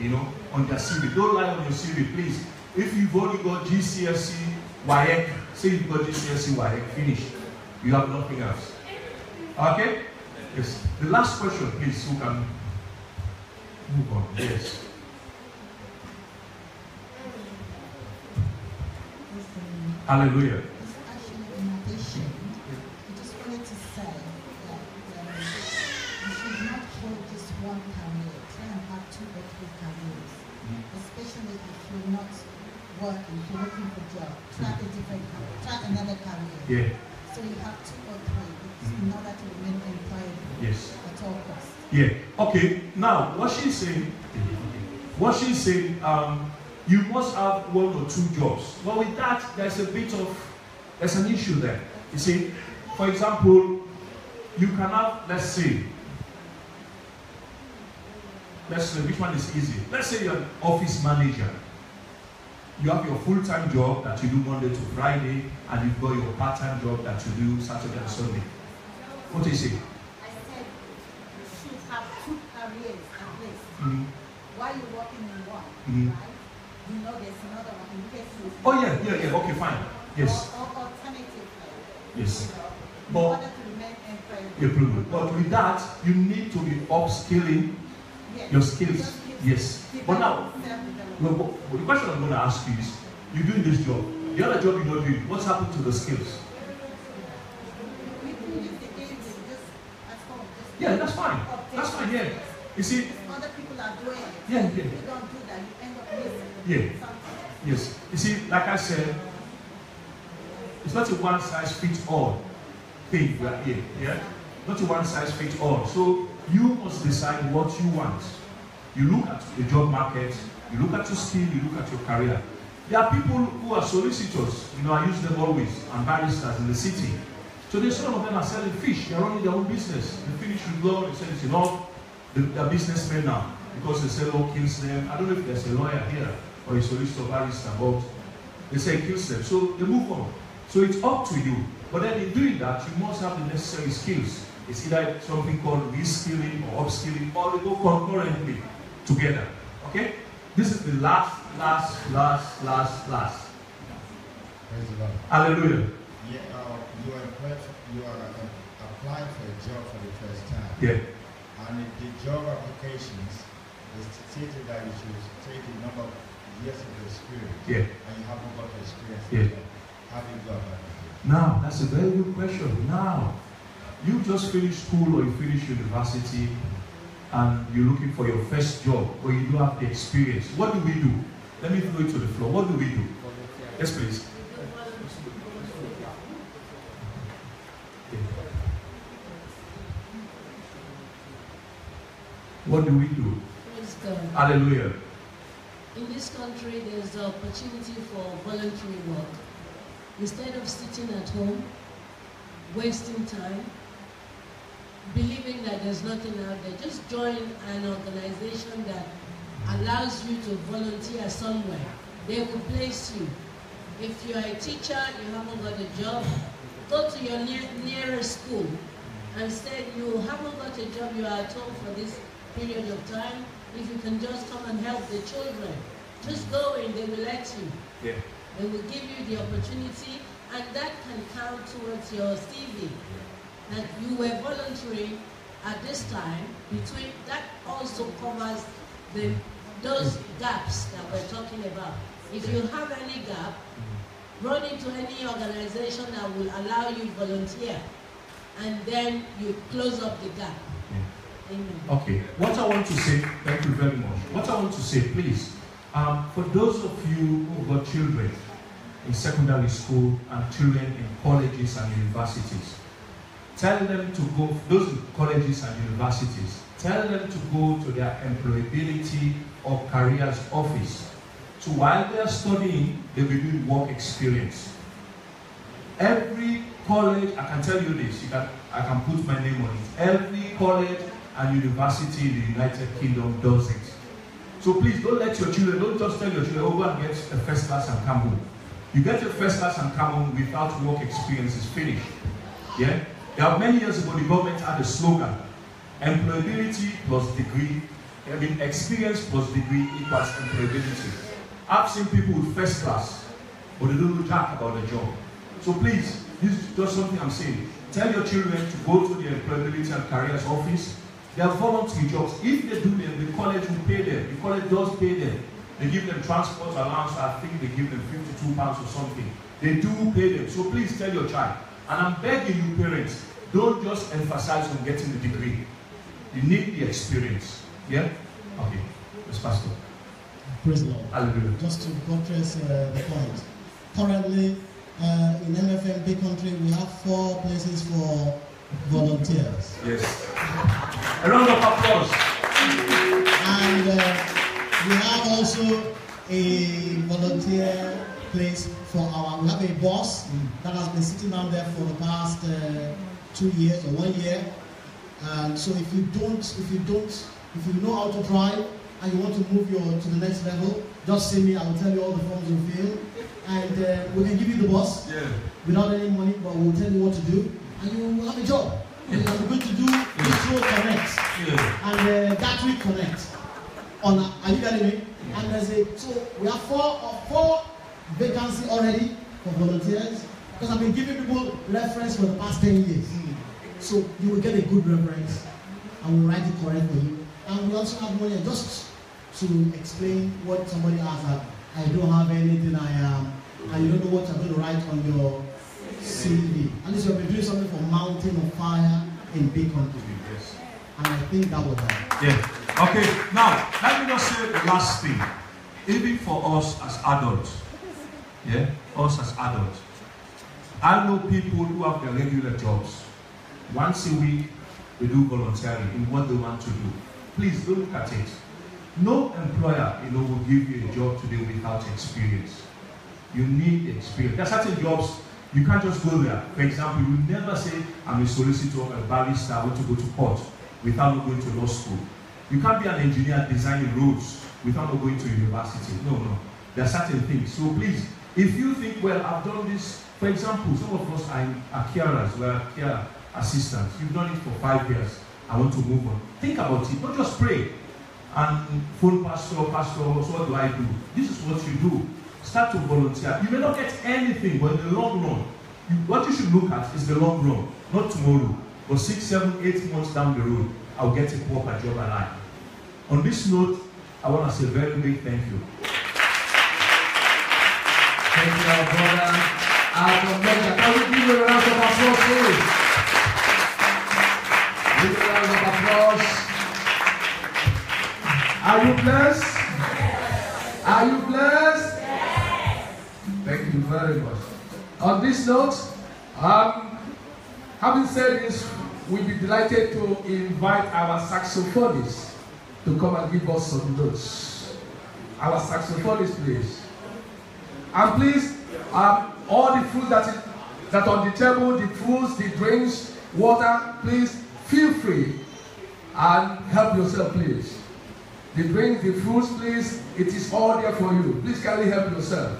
you know, on their CV. Don't lie on your CV, please. If you've only got GCSE, WAEC, say you've got GCSE, WAEC, finish. You have nothing else. Okay? Yes. The last question, please, who can move on? Yes. Hallelujah. It's actually in addition. I just wanted to say that um, you should not hold just one career. Try and have two or three careers. Especially if you're not working, if you're looking for a job. Try a different career. Try another career. Yeah. So you have two or three in order to remain employable Yes. at all costs. Yeah. Okay. Now, what she's saying, what she's saying, um, you must have one or two jobs. But with that, there's a bit of, there's an issue there. You see, for example, you can have, let's say, let's say, which one is easy? Let's say you're an office manager. You have your full-time job that you do Monday to Friday, and you've got your part-time job that you do Saturday and Sunday. What do you say? I said you should have two careers at least. Mhm. While you're working in one, Mhm. right? You know there's another one in case you. Oh yeah, yeah, yeah. Okay, fine. Yes, Or, or alternatively, yes. you know, in But- order to remain employable. But with that, you need to be upskilling Yes. your skills. Yes. But now, the question I'm going to ask you is: You're doing this job. The other job you're not doing. What's happened to the skills? Yeah, that's fine. That's fine. Yeah. You see, other people are doing. Yeah, yeah. You don't do that, you end up missing Yeah. yes. You see, like I said, it's not a one size fits all thing. We are here. Yeah. Not a one size fits all. So you must decide what you want. You look at the job market, you look at your skill, you look at your career. There are people who are solicitors, you know, I use them always, and barristers in the city. So there's some of them are selling fish, they're running their own business. They finish with law, they say it's enough. They- They're businessmen now because they say law kills them. I don't know if there's a lawyer here or a solicitor barrister, but they say it kills them. So they move on. So it's up to you. But then in doing that, you must have the necessary skills. It's either something called reskilling or upskilling, or they go concurrently together. Okay? This is the last, last, last, last, last. Praise the Lord. Hallelujah. Yeah, uh, you are you are uh, applying for a job for the first time. Yeah. And the job applications, it's stated that you should take a number of years of experience. Yeah. And you haven't got the experience. Yeah. yet. How do you go about it? Now, that's a very good question. Now, you just finished school or you finished university and you're looking for your first job or you don't have the experience. What do we do? Let me throw it to the floor. What do we do? Yes, please. What do we do? God. Hallelujah. In this country, there's the opportunity for voluntary work. Instead of sitting at home, wasting time, believing that there's nothing out there, just join an organization that allows you to volunteer somewhere. They will place you. If you're a teacher, you haven't got a job, go to your near, nearest school and say you haven't got a job, you are at home for this period of time. If you can just come and help the children, just go and they will let you. Yeah. They will give you the opportunity, and that can count towards your CV. That you were volunteering at this time between that also covers the those gaps that we're talking about. If you have any gap, run into any organization that will allow you volunteer, and then you close up the gap. Amen. Okay, what I want to say, thank you very much. What I want to say, please, um, for those of you who've got children in secondary school and children in colleges and universities, tell them to go, those colleges and universities, tell them to go to their employability or careers office. So while they are studying, they'll be doing work experience. Every college, I can tell you this, you can, I can put my name on it. Every college and university in the United Kingdom does it. So please don't let your children, don't just tell your children, oh, go and get a first class and come home. You get your first class and come home without work experience is finished. Yeah? Are many years ago, the government had a slogan employability plus degree I mean, experience plus degree equals employability. I've seen people with first class, but they don't jack about the job. So please, this is just something I'm saying. Tell your children to go to the employability and careers office. They are voluntary jobs. If they do them, the college will pay them. The college does pay them. They give them transport allowance. I think they give them 52 pounds or something. They do pay them. So please tell your child. And I'm begging you, parents, don't just emphasize on getting the degree. You need the experience. Yeah? Okay. Yes, Pastor. Praise the Lord. Hallelujah. Just to buttress uh, the point. Currently, uh, in MFM Becontree, we have four places for volunteers. Yes. A round of applause. And uh, we have also a volunteer place for our, we have a boss that has been sitting down there for the past uh, two years or one year. And so if you don't, if you don't, if you know how to drive and you want to move your to the next level, just say me, I will tell you all the forms you fill. And uh, we can give you the bus Yeah. without any money, but we'll tell you what to do. And you will have a job. And you're going to do Metro Connect Yeah. and uh, Gatwick Connect. On, are you getting me? And there's a, so we have four, uh, four vacancy already for volunteers because I've been giving people reference for the past 10 years. So you will get a good reference and we'll write it correct for you. And we also have money just to explain what somebody asked that I don't have anything I am and you don't know what I'm going to write on your CV. At least you've been doing something for Mountain of Fire in Becontree. Yes. And I think that will help. Yeah. Okay. Now, let me just say the last thing. Even for us as adults, yeah, us as adults, I know people who have their regular jobs. Once a week, they do volunteering in what they want to do. Please don't look at it. No employer, you know, will give you a job today without experience. You need experience. There are certain jobs you can't just go there. For example, you never say, I'm a solicitor, a barrister, I want to go to court without going to law school. You can't be an engineer designing roads without going to university. No, no. There are certain things. So please, if you think, well, I've done this, for example, some of us are, are carers, we're care assistants. You've done it for five years. I want to move on. Think about it. Don't just pray and phone pastor, pastor, so what do I do? This is what you do. Start to volunteer. You may not get anything, but in the long run, you, what you should look at is the long run, not tomorrow, but six, seven, eight months down the road. I'll get a proper job alive. On this note, I want to say very big thank you. Thank you, our brother. Of Niger. Can we give a round of applause, please? Are you blessed? Are you blessed? Thank you very much. On this note, um, having said this, we'll be delighted to invite our saxophonist to come and give us some notes. Our saxophonist, please. And please, um, all the food that is that on the table, the fruits, the drinks, water, please feel free and help yourself, please. The drinks, the fruits, please, it is all there for you. Please kindly help yourself.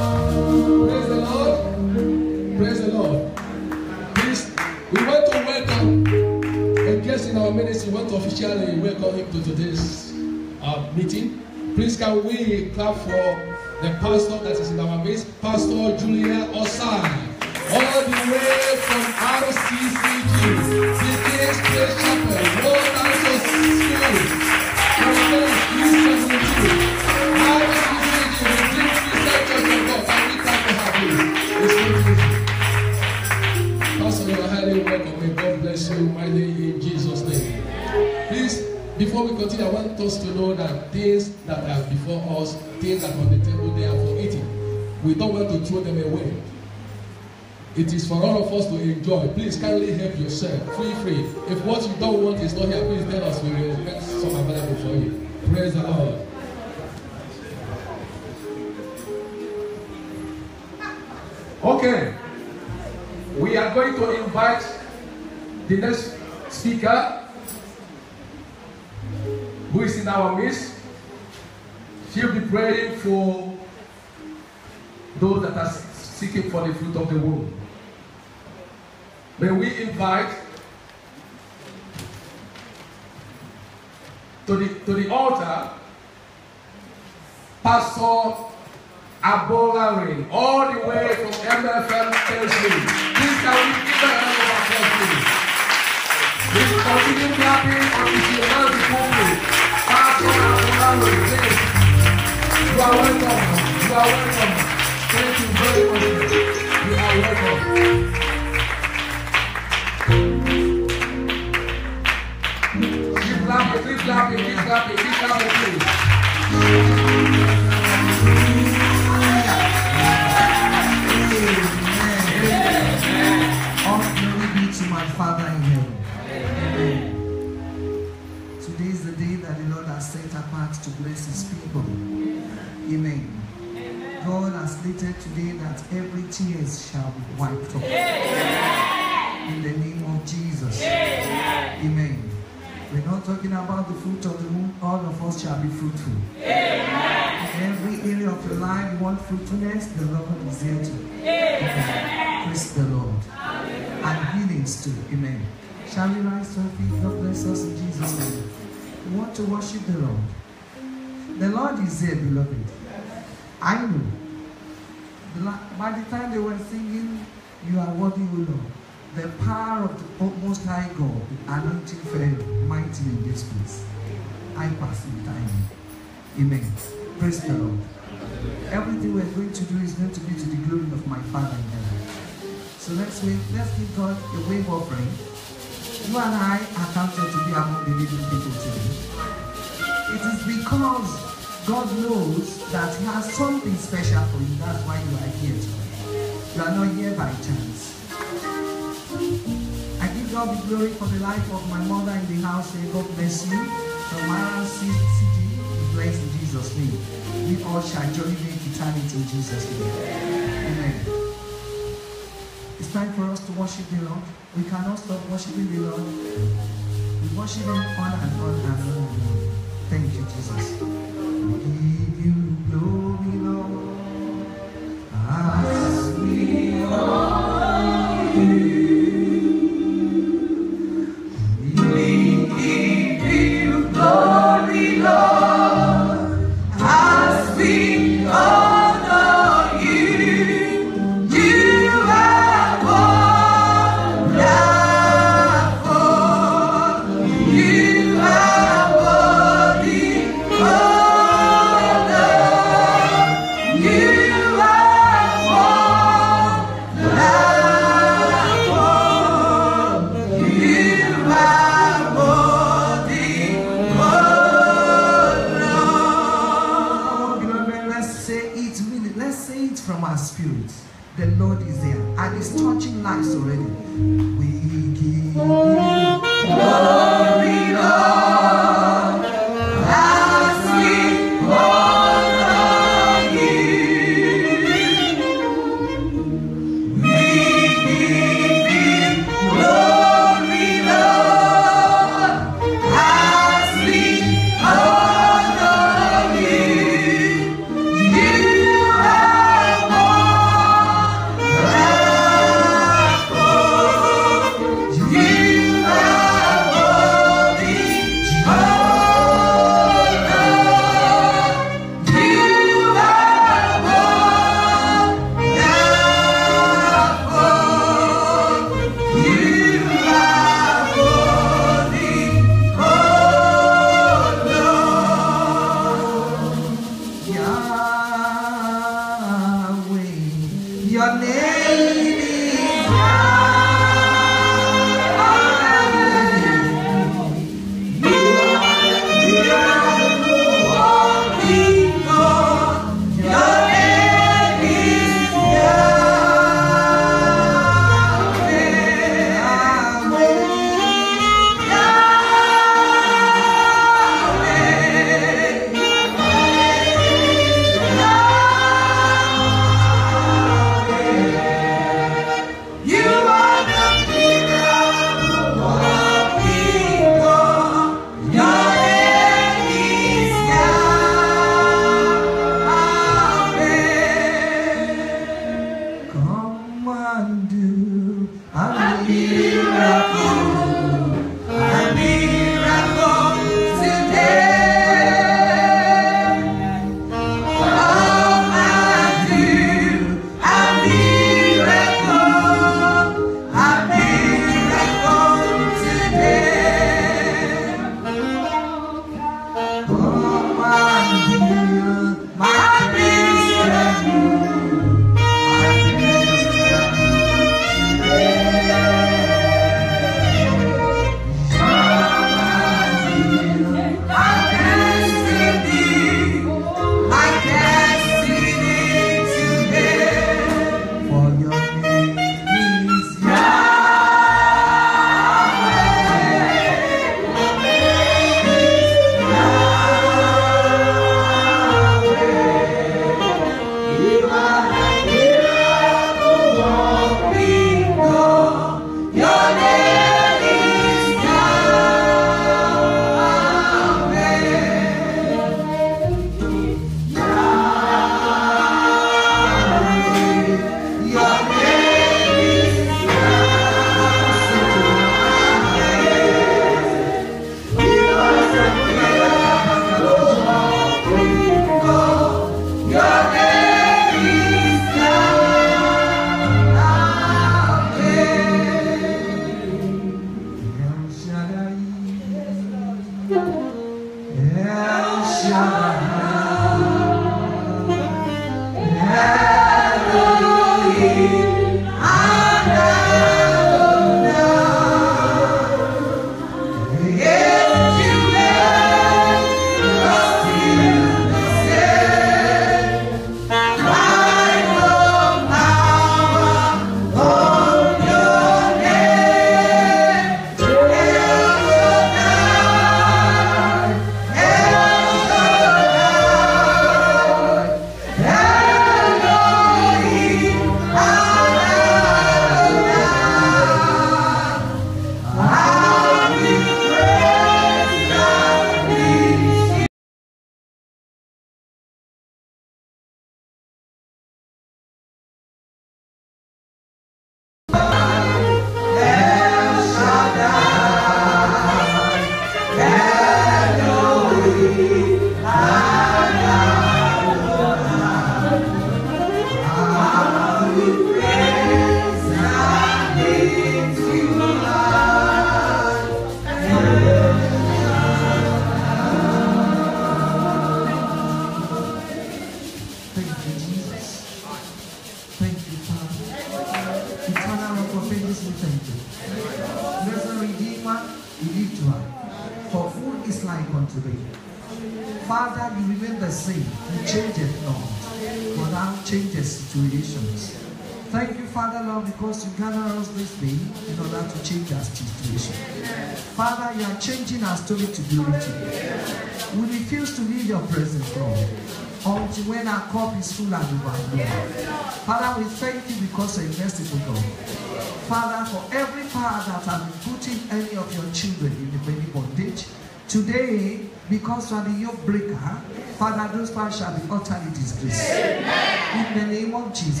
Today, because you are the yoke breaker, Father, those powers shall be utterly disgraced. In the name of Jesus.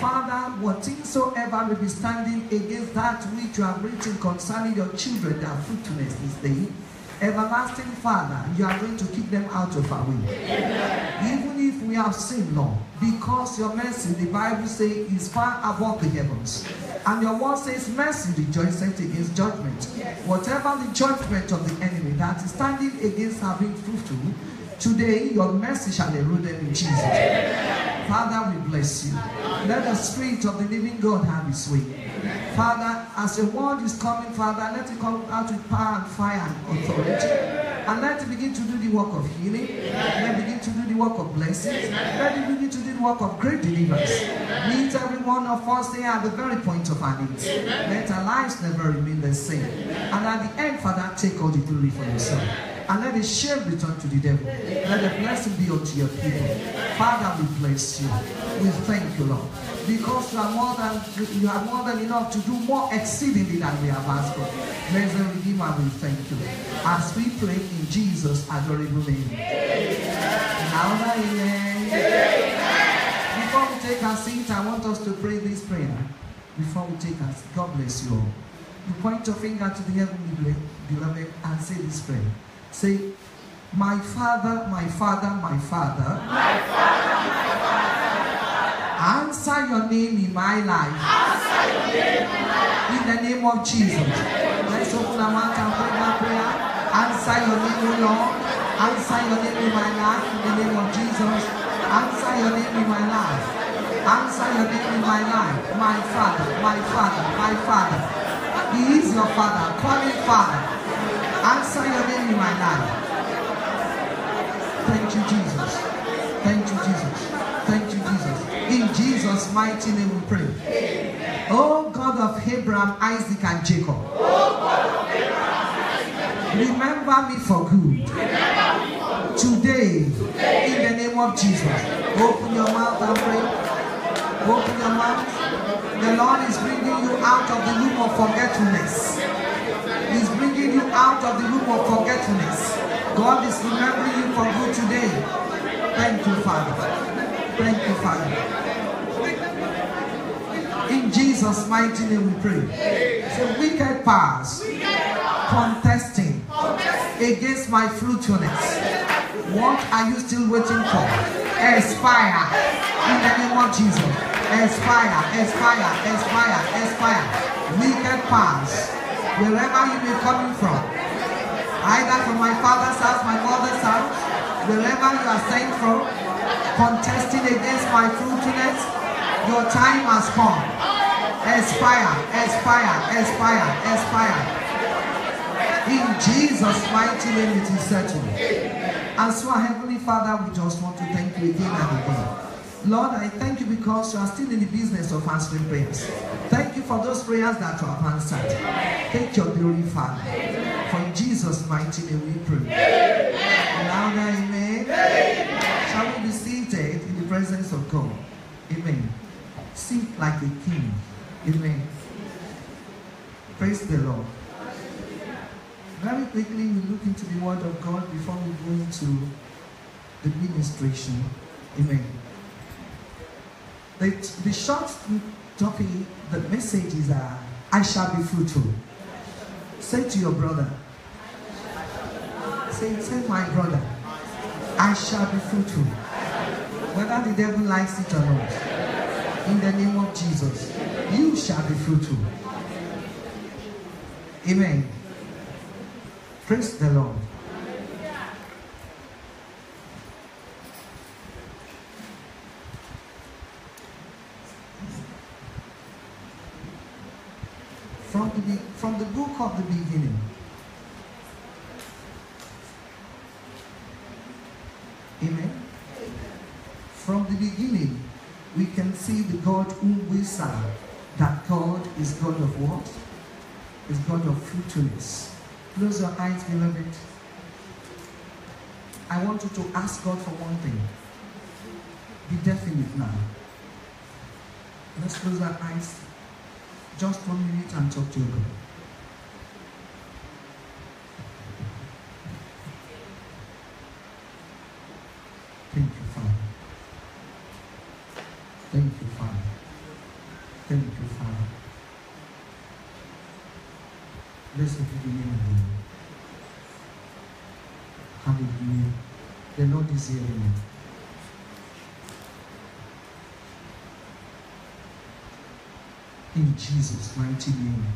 Father, what whatsoever will be standing against that which you have written concerning your children, their fruitfulness this day, everlasting Father, you are going to keep them out of our way. Even if we have sinned, Lord, because your mercy, the Bible says, is far above the heavens. And your word says, mercy rejoiceth against judgment. Whatever the judgment of the enemy that is standing against being fruitful, today your mercy shall them in Jesus. Father, we bless you. Let the Spirit of the living God have his way. Father, as the word is coming, Father, let it come out with power and fire and authority. And let it begin to do the work of healing. Let it begin to do the work of blessings. Let it begin to do the work of great deliverance. Meet every one of us there at the very point of our needs. Let our lives never remain the same. And at the end, Father, take all the glory for yourself. And let the shame return to the devil. Let the blessing be unto your people. Father, we bless you. We thank you, Lord. Because you are more than you are more than enough to do more exceedingly than we have asked for. Blessed Redeemer, we thank you. As we pray in Jesus' adorable name. Now, amen. Before we take our seat, I want us to pray this prayer. before we take our us. God bless you all. You point your finger to the heavenly beloved and say this prayer. Say, My Father, my Father, my Father. My Father, my Father. Answer your name in my life. Answer your name in my life. In the name of Jesus. Let's open our mouth and pray that prayer. Answer your name, O Lord. Answer your name in my life. In the name of Jesus. Answer your name in my life. Answer your name in my life. My Father, my Father, my Father. He is your Father. Call him Father. Answer your name in my life. Thank you, Jesus. Thank you, Jesus. Thank you, Jesus. In Jesus' mighty name we pray. Amen. Oh God of Abraham, Isaac, and Jacob. Oh God of Abraham, Remember me for good. Today, in the name of Jesus. Open your mouth and pray. Open your mouth. The Lord is bringing you out of the loop of forgetfulness. He's bringing you out of the loop of forgetfulness. God is remembering you for good today. Thank you, Father. Thank you, Father. In Jesus' mighty name we pray. So wicked powers contesting against my fruitfulness. What are you still waiting for? Expire in the name of Jesus. Expire, expire, expire, expire. Wicked powers, wherever you may coming from, either from my father's house, my mother's house, wherever you are sent from, contesting against my fruitfulness, your time has come. Expire, expire, expire, expire. In Jesus' mighty name it is settled. And so, Heavenly Father, we just want to thank you again and again. Lord, I thank you because you are still in the business of answering prayers. Thank you for those prayers that you have answered. Take your glory, Father. For Jesus' mighty name we pray. Amen. amen. Shall we be seated in the presence of God? Amen. Sit like a king. Amen. Praise the Lord. Very quickly, we look into the Word of God before we go into the ministration. Amen. The, the short topic, the message is uh, I shall be fruitful. Say to your brother, say, say my brother, I shall be fruitful. Whether the devil likes it or not. In the name of Jesus, you shall be fruitful. Amen. Praise the Lord. From the, from the book of the beginning, Amen. From the beginning, we can see the God whom. That God is God of what? Is God of fruitfulness. Close your eyes, beloved. I want you to ask God for one thing. Be definite now. Let's close our eyes. Just one minute and talk to God. Thank you, Father. Thank you, Father. Thank you, Father. Blessed be the name of the Lord. Hallelujah. The Lord is hearing you. In Jesus' mighty name,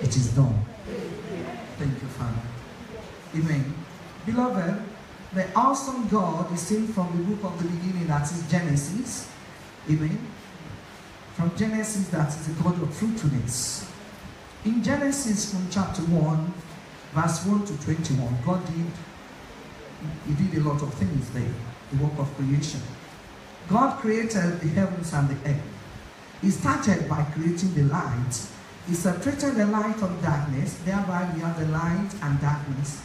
it is done. Thank you, Father. Amen. Beloved, the awesome God is seen from the book of the beginning, that is Genesis. Amen. From Genesis, that is the God of fruitfulness. In Genesis from chapter 1, verse 1 to 21, God did, He did a lot of things there, the work of creation. God created the heavens and the earth. He started by creating the light. He separated the light from darkness, thereby we have the light and darkness,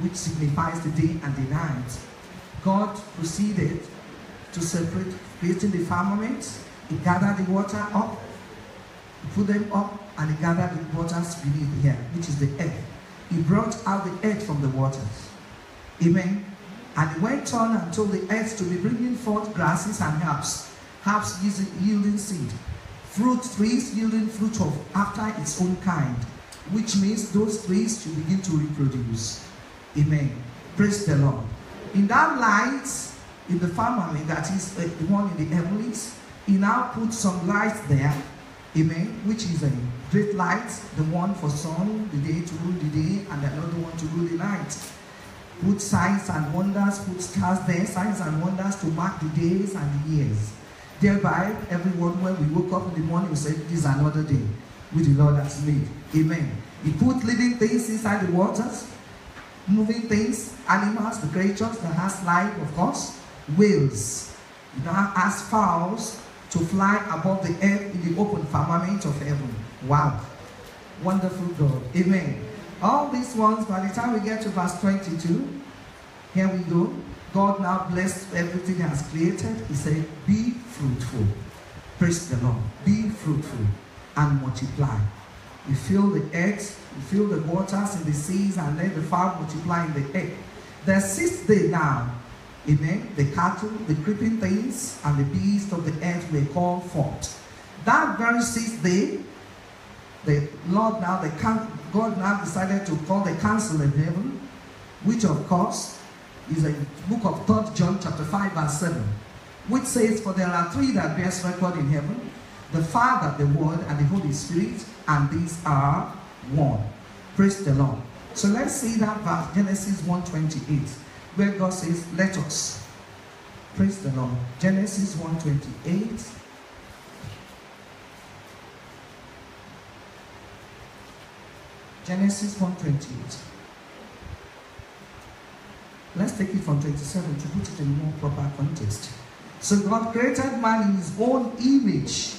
which signifies the day and the night. God proceeded to separate, creating the firmament. He gathered the water up, put them up, and he gathered the waters beneath here, which is the earth. He brought out the earth from the waters. Amen. And he went on and told the earth to be bringing forth grasses and herbs, herbs yielding seed, fruit trees yielding fruit of after its own kind, which means those trees should begin to reproduce. Amen. Praise the Lord. In that light, in the family, that is uh, the one in the heavens, he now put some light there. Amen. Which is a great light, the one for sun, the day to rule the day, and another one to rule the night. Put signs and wonders, put stars there, signs and wonders to mark the days and the years. Thereby, everyone, when we woke up in the morning, we said, This is another day which the Lord has made. Amen. He put living things inside the waters, moving things, animals, the creatures that has life, of course, whales. He now has fowls to fly above the earth in the open firmament of heaven. Wow. Wonderful God. Amen. All these ones, by the time we get to verse 22, here we go. God now blessed everything he has created. He said, Be fruitful. Praise the Lord. Be fruitful and multiply. You fill the earth, you fill the waters in the seas, and let the fowl multiply in the earth. The sixth day now, amen, the cattle, the creeping things, and the beasts of the earth were called forth. That very sixth day, the Lord now, the God now decided to call the council in heaven, which of course is a book of 3 John chapter 5 verse 7, which says, For there are three that bears record in heaven, the Father, the Word, and the Holy Spirit, and these are one. Praise the Lord. So let's see that verse, Genesis 1.28, where God says, let us. Praise the Lord. Genesis 1.28. Genesis 1.28. Let's take it from 27 to put it in more proper context. So God created man in his own image,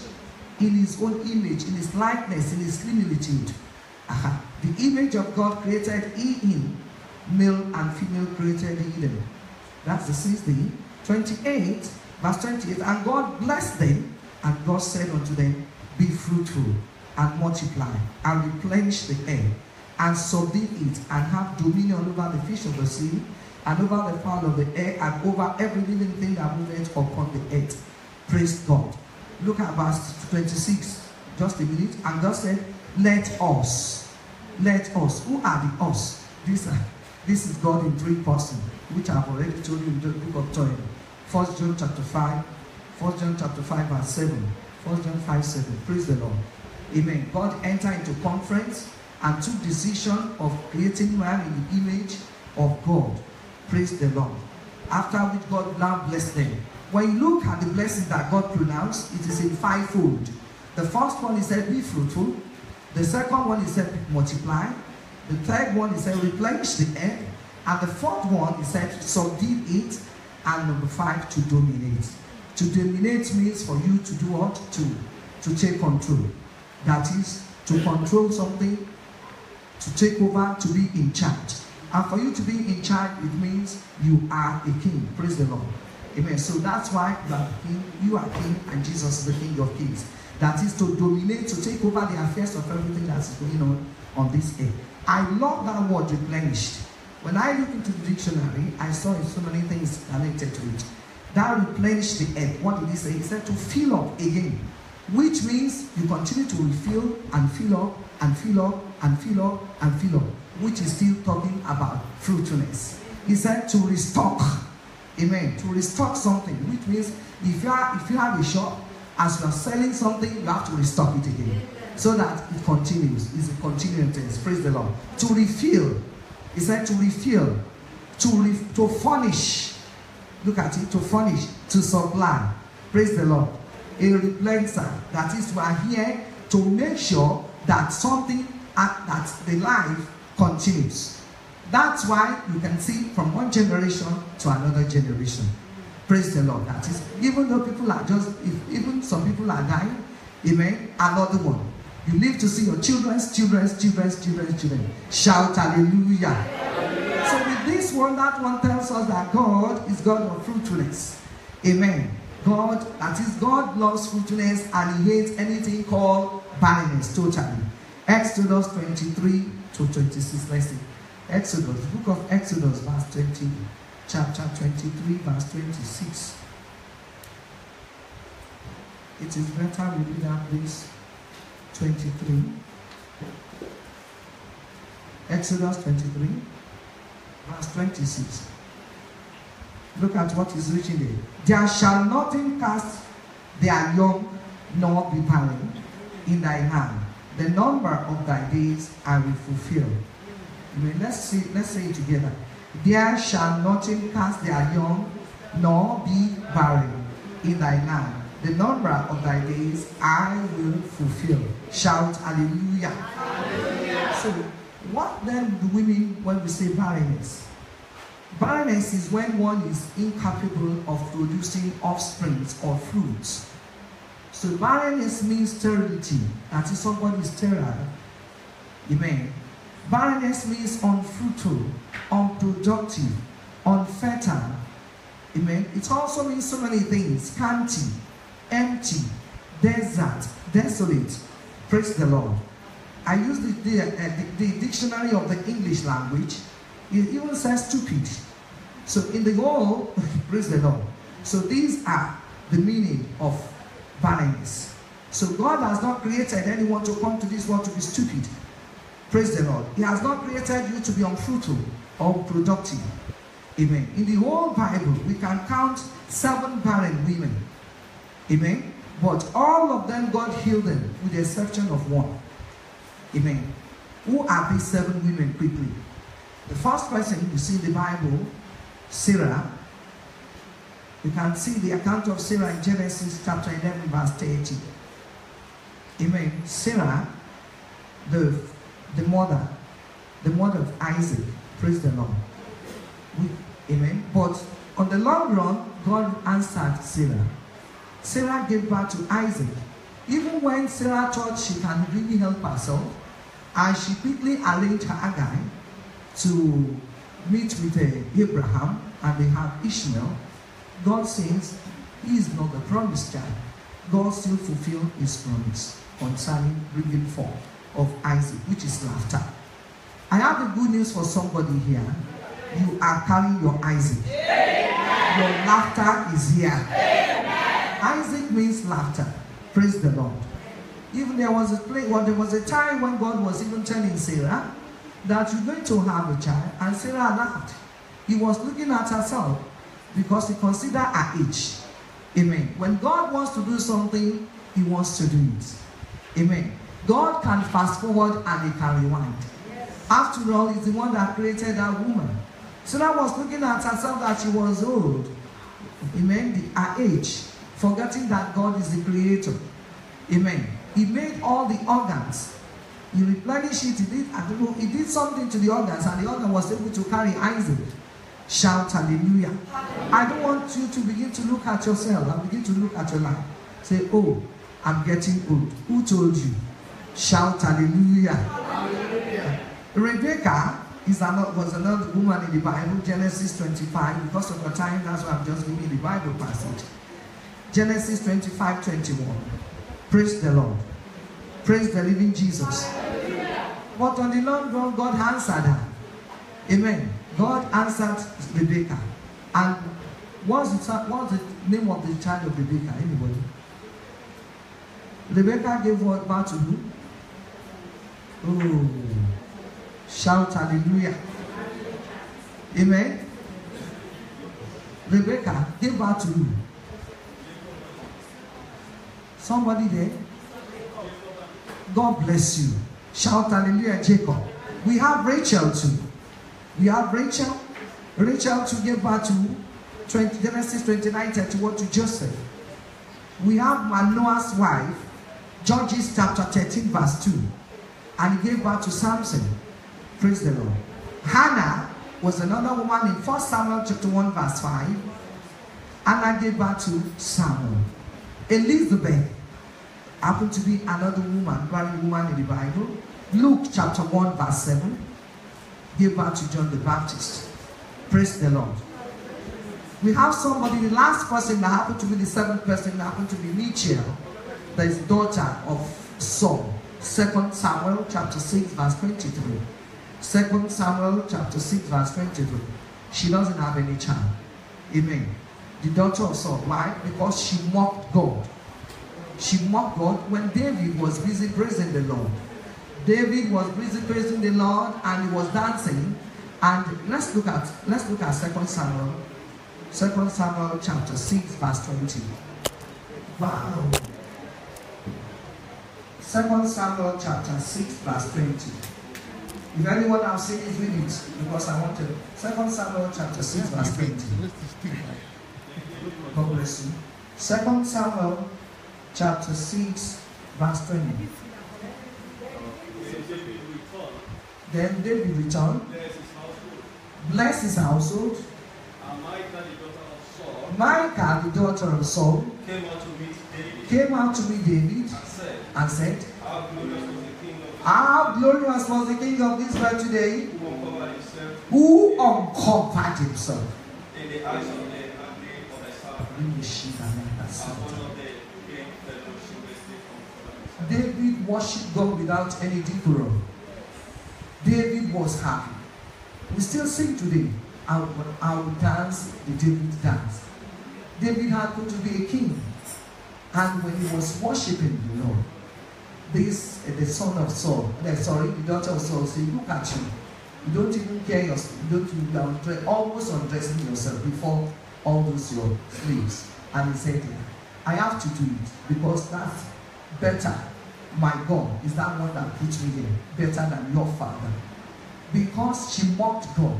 in his own image, in his likeness, in his similitude. Aha. The image of God created he him, male and female created he them. That's the sixth day. 28, verse 28. And God blessed them, and God said unto them, Be fruitful and multiply and replenish the air and subdue it and have dominion over the fish of the sea and over the fowl of the air and over every living thing that moveth upon the earth. Praise God. Look at verse 26. Just a minute. And God said, Let us. Let us. Who are the us? This, uh, this is God in three persons, which I've already told you in the book of John. First John chapter 5. First John chapter 5 verse 7. First John 5 7. Praise the Lord. Amen. God entered into conference and took decision of creating man in the image of God. Praise the Lord. After which God now blessed them. When you look at the blessings that God pronounced, it is in fivefold. The first one is said, be fruitful. The second one is said, multiply. The third one is said, replenish the earth. And the fourth one is said, subdue it. And number five, to dominate. To dominate means for you to do what? To, to take control. That is, to control something, to take over, to be in charge. And for you to be in charge, it means you are a king. Praise the Lord. Amen. So that's why you are king, you are king, and Jesus is the king of kings. That is to dominate, to take over the affairs of everything that is going on on this earth. I love that word replenished. When I look into the dictionary, I saw so many things connected to it. That replenished the earth. What did he say? He said to fill up again, which means you continue to refill and fill up and fill up and fill up and fill up, which is still talking about fruitfulness. He said to restock. Amen. To restock something, which means if you are if you have a shop, as you are selling something, you have to restock it again. So that it continues. It's a continuing tense. Praise the Lord. To refill. He said to refill. To re, to furnish. Look at it. To furnish. To supply. Praise the Lord. A replenser. That is, we are here to make sure that something at, that the life continues. That's why you can see from one generation to another generation. Praise the Lord. That is, even though people are just, if even some people are dying, amen, another one. You live to see your children's children's children's children's children. Shout hallelujah. So with this one, that one tells us that God is God of fruitfulness. Amen. God, that is, God loves fruitfulness and he hates anything called barrenness totally. Exodus 23 to 26. Let's see. Exodus, book of Exodus, verse 20, chapter 23, verse 26. it is better we read out this 23. Exodus 23, verse 26. Look at what is written there. There shall nothing cast their young nor be barren in thy hand. The number of thy days I will fulfill. I mean, let's see, let's say it together. There shall nothing cast their young nor be barren in thy land. The number of thy days I will fulfill. Shout hallelujah. hallelujah. So, what then do we mean when we say barrenness? Barrenness is when one is incapable of producing offsprings or fruits. So barrenness means sterility. That is somebody is sterile. Amen. Barrenness means unfruitful, unproductive, unfertile. Amen. It also means so many things. Scanty, empty, desert, desolate. Praise the Lord. I use the, the, uh, the, the dictionary of the English language. It even says stupid. So in the whole, *laughs* praise the Lord. So these are the meaning of barrenness. So God has not created anyone to come to this world to be stupid. Praise the Lord. He has not created you to be unfruitful or productive. Amen. In the whole Bible, we can count seven barren women. Amen. But all of them, God healed them with the exception of one. Amen. Who are these seven women quickly? The first person you see in the Bible, Sarah. You can see the account of Sarah in Genesis chapter 11, verse 30. Amen. Sarah, the, the mother, the mother of Isaac. Praise the Lord. We, amen. But on the long run, God answered Sarah. Sarah gave birth to Isaac. Even when Sarah thought she can really help herself, and she quickly arranged her Hagar to meet with uh, Abraham and they have Ishmael, God says he is not the promised child. God still fulfilled his promise concerning bringing forth of Isaac, which is laughter. I have the good news for somebody here. You are carrying your Isaac. Amen. Your laughter is here. Amen. Isaac means laughter. Praise the Lord. Even there was a well, there was a time when God was even telling Sarah that you're going to have a child, and Sarah laughed. He was looking at herself because he considered her age. Amen. When God wants to do something, he wants to do it. Amen. God can fast forward and he can rewind. Yes. After all, he's the one that created that woman. Sarah was looking at herself that she was old. Amen. The, her age. Forgetting that God is the creator. Amen. He made all the organs. He replenished it. He did, I don't know, he did something to the organs, and the organ was able to carry Isaac. Shout hallelujah. hallelujah. I don't want you to begin to look at yourself and begin to look at your life. Say, oh, I'm getting old. Who told you? Shout hallelujah. hallelujah. Rebecca is another, was another woman in the Bible, Genesis 25. Because of the time, that's why I'm just giving the Bible passage. Genesis 25, 21. Praise the Lord. Praise the living Jesus. But on the long run, God answered her. Amen. God answered Rebecca. And what's the, what's the name of the child of Rebecca? Anybody? Rebecca gave birth to who? Oh, shout hallelujah. Amen. Rebecca gave birth to who? Somebody there? God bless you. Shout hallelujah, Jacob. We have Rachel too. We have Rachel. Rachel to give birth to 20, Genesis 29, 31 to Joseph. We have Manoah's wife, Judges chapter 13, verse 2. And he gave birth to Samson. Praise the Lord. Hannah was another woman in 1 Samuel chapter 1, verse 5. Anna gave birth to Samuel. Elizabeth happened to be another woman, barren woman in the Bible. Luke chapter 1, verse 7 gave birth to John the Baptist. Praise the Lord. We have somebody, the last person that happened to be the seventh person that happened to be Michal, that is daughter of Saul. Second Samuel chapter 6, verse 23. Second Samuel chapter 6, verse 23. She doesn't have any child. Amen. The daughter of Saul. Why? Because she mocked God. She mocked God when David was busy praising the Lord. David was busy praising the Lord and he was dancing. And let's look at let's look at Second Samuel, Second Samuel chapter 6, verse 20. Wow. Second Samuel chapter 6, verse 20. If anyone has seen it, read it because I want to. Second Samuel chapter 6, verse 20. God bless you. Second Samuel chapter 6, verse 20. Then David returned, blessed his household. bless his household Michal, the daughter of Saul, came out to meet David came out to meet David and said, and said, How glorious was the king of How glorious was the king of Israel today, who uncovered himself who uncovered himself. in the eyes of the of the the and of the David worshiped God without any decorum. David was happy. We still sing today. I will, I will dance the David dance. David happened to be a king. And when he was worshiping the Lord, this uh, the son of Saul, uh, sorry, the daughter of Saul said, Look at you. You don't even care your you don't you are almost undressing yourself before all those your slaves. And he said, I have to do it because that's better. My God is that one that put me here, better than your father. Because she mocked God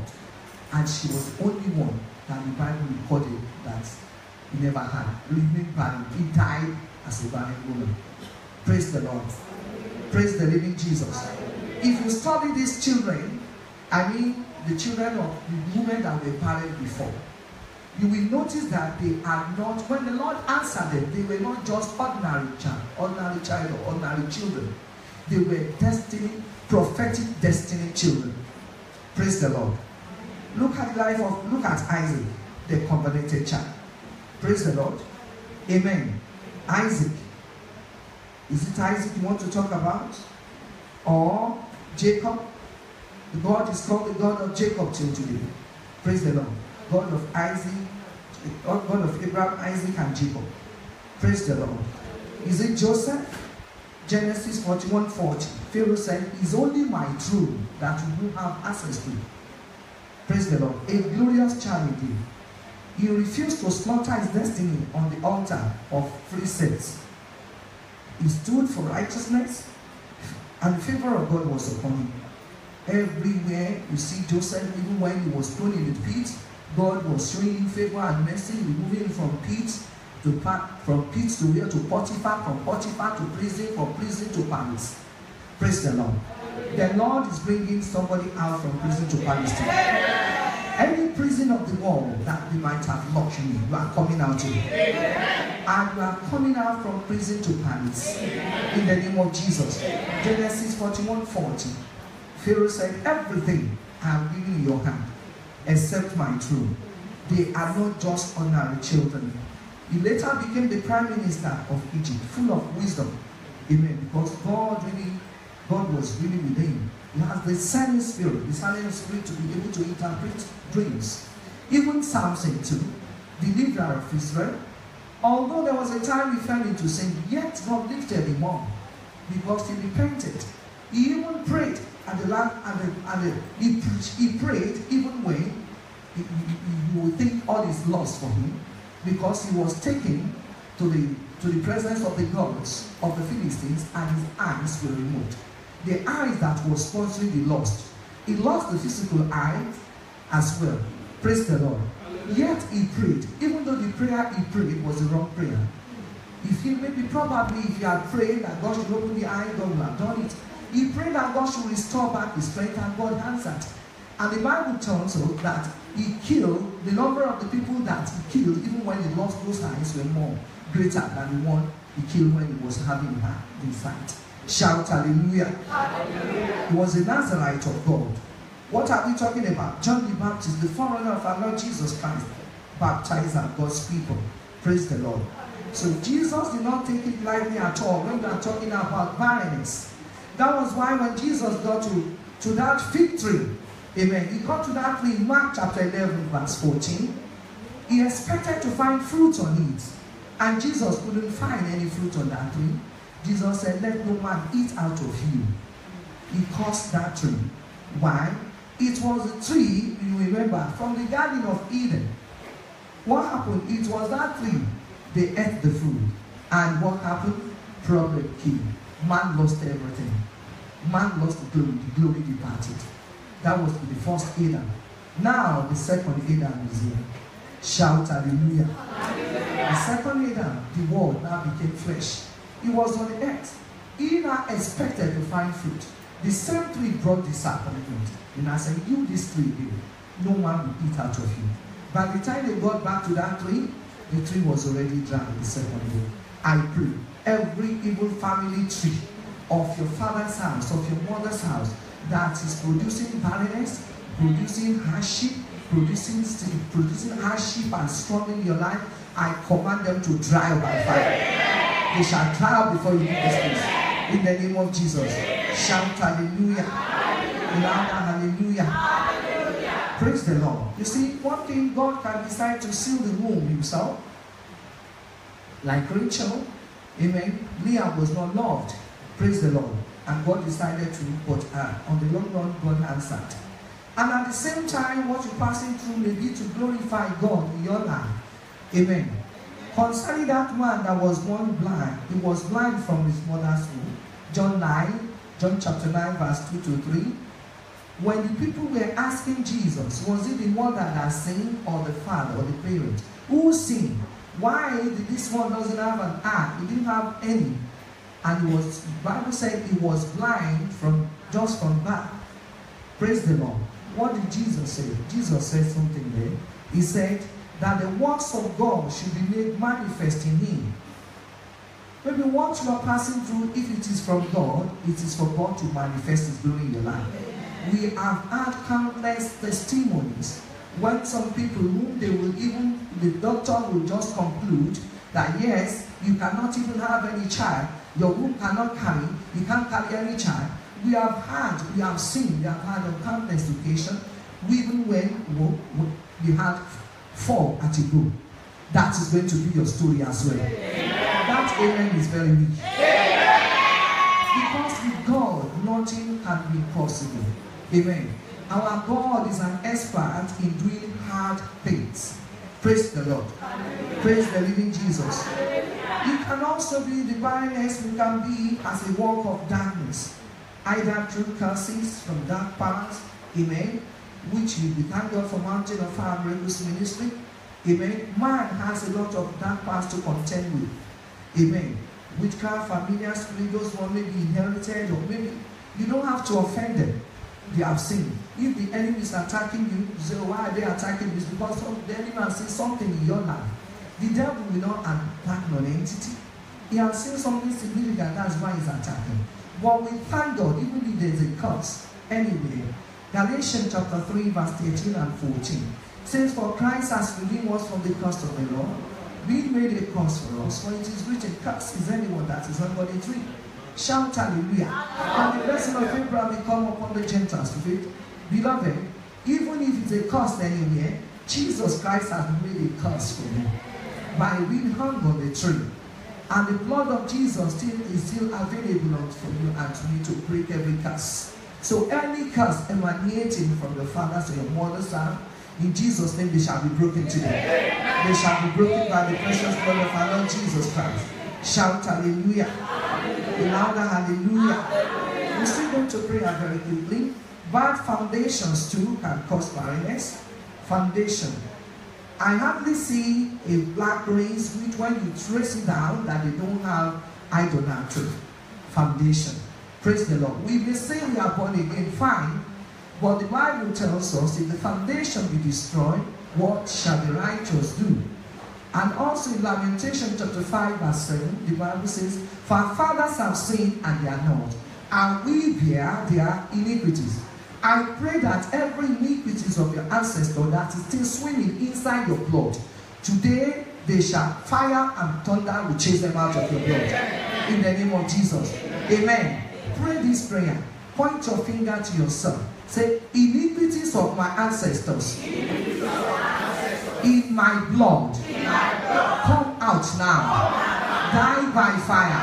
and she was the only one that the Bible recorded that he never had. Remained barren. He died as a barren woman. Praise the Lord. Praise the living Jesus. If you study these children, I mean the children of the women that were barren before, you will notice that they are not, when the Lord answered them, they were not just ordinary child, ordinary child or ordinary children. They were destiny, prophetic destiny children. Praise the Lord. Look at the life of, look at Isaac, the covenanted child. Praise the Lord. Amen. Isaac. Is it Isaac you want to talk about? Or Jacob? God is called the God of Jacob till today. Praise the Lord. God of Isaac, God of Abraham, Isaac, and Jacob. Praise the Lord. Is it Joseph? Genesis 41 40. Pharaoh said, It's only my throne that you will have access to. Praise the Lord. A glorious charity. He refused to slaughter his destiny on the altar of free sets. He stood for righteousness, and the favor of God was upon him. Everywhere you see Joseph, even when he was thrown in the pit, God was showing favor and mercy, removing from pit to from pit to where to Potiphar, from Potiphar to prison, from prison to palace. Praise the Lord. The Lord is bringing somebody out from prison to palace today. Any prison of the world that we might have locked you in, you are coming out in. And you are coming out from prison to palace. In the name of Jesus. Genesis 41 40. Pharaoh said, Everything I have given in your hand, except my throne. They are not just ordinary children. He later became the prime minister of Egypt, full of wisdom. Amen. Because God really, God was really with him. He has the silent spirit, the silent spirit to be able to interpret dreams. Even Samson too, deliverer of Israel. Although there was a time he fell into sin, yet God lifted him up because he repented. He even prayed at the land, and the, and the, he, preached, he prayed even when you, would think all is lost for him because he was taken to the to the presence of the gods of the Philistines and his eyes were removed. The eyes that was sponsoring the lost. He lost the physical eyes as well. Praise the Lord. Yet he prayed, even though the prayer he prayed was the wrong prayer. If he maybe probably if he had prayed that God should open the eye, God would have done it. He prayed that God should restore back his strength, and God answered. And the Bible tells us that he killed the number of the people that he killed, even when he lost those eyes, were more greater than the one he killed when he was having her in sight. Shout hallelujah. hallelujah. He was a Nazarite of God. What are we talking about? John the Baptist, the forerunner of our Lord Jesus Christ, baptizer God's people. Praise the Lord. So Jesus did not take it lightly at all when we are talking about barrenness. That was why when Jesus got to, to that fig tree, amen, he got to that tree in Mark chapter 11, verse 14. He expected to find fruit on it. And Jesus couldn't find any fruit on that tree. Jesus said, Let no man eat out of you. He cursed that tree. Why? It was a tree, you remember, from the Garden of Eden. What happened? It was that tree. They ate the fruit. And what happened? Problem came. Man lost everything. Man lost the glory. The glory departed. That was the first Adam. Now the second Adam is here. Shout hallelujah. The second Adam, the word now became flesh. He was on the earth. He now expected to find fruit. The same tree brought disappointment. And I said, You this tree here, no one will eat out of you. By the time they got back to that tree, the tree was already dry the second day. I pray every evil family tree of your father's house, of your mother's house, that is producing barrenness, producing hardship, producing producing hardship and struggle in your life, I command them to dry up by fire. They shall dry up before you leave this place. In the name of Jesus. Shout hallelujah. Louder hallelujah. Praise the Lord. You see, one thing God can decide to seal the womb himself. Like Rachel, amen. Leah was not loved. Praise the Lord. And God decided to put her. On the long run, God answered. And at the same time, what you're passing through may be to glorify God in your life. Amen. Concerning that man that was born blind, he was blind from his mother's womb. John 9, John chapter 9, verse 2 to 3. When the people were asking Jesus, was it the mother that sinned or the father or the parent? Who sinned? Why did this one doesn't have an eye? He didn't have any. And he was, Bible said he was blind from just from birth. Praise the Lord. What did Jesus say? Jesus said something there. He said that the works of God should be made manifest in him. Maybe what you are passing through, if it is from God, it is for God to manifest His glory in your life. We have had countless testimonies when some people whom they will even, the doctor will just conclude that yes, you cannot even have any child, your womb cannot carry, you can't carry any child. We have had, we have seen, we have had on countless occasions, even when we had four at a go. That is going to be your story as well. That amen is very weak. Because with God, nothing can be possible. Amen. Our God is an expert in doing hard things. Praise the Lord. Praise the living Jesus. It can also be the barrenness we can be as a work of darkness, either through curses from dark paths, amen, which we thank God for Mountain of Fire Miracles Ministry. Amen. Man has a lot of dark paths to contend with. Amen. Witchcraft, familiar spirit, those one may be inherited, or maybe you don't have to offend them. They have sinned. If the enemy is attacking you, you say, why are they attacking you? It's because the enemy has seen something in your life. The devil will not attack an entity. He has seen something significant, that's why he's attacking. But we thank God, even if there's a curse, anyway, Galatians chapter 3, verse 13 and 14 says, For Christ has redeemed us from the curse of the law, being made a curse for us, for it is written, Curse is anyone that is under the tree. Shout hallelujah. And the blessing of Abraham will come upon the Gentiles to faith. Beloved, even if it's a curse anywhere, Jesus Christ has made a curse for you by being hung on the tree. And the blood of Jesus still is still available for you and to me to break every curse. So any curse emanating from your father's or your mother's house, in Jesus' name they shall be broken today. They shall be broken by the precious blood of our Lord Jesus Christ. Shout hallelujah. Louder hallelujah. We're still going to pray very quickly. Bad foundations too can cause barrenness. Foundation. I hardly see a black race which when you trace it down that they don't have idolatry. Foundation. Praise the Lord. We may say we are born again, fine. But the Bible tells us if the foundation be destroyed, what shall the righteous do? And also in Lamentation chapter 5 verse 7, the Bible says, For our fathers have sinned and they are not, and we bear their iniquities. I pray that every iniquities of your ancestor that is still swimming inside your blood, today they shall fire and thunder will chase them out of your blood. In the name of Jesus. Amen. Pray this prayer. Point your finger to yourself. Say, iniquities of my ancestors in my blood come out now. Die by fire.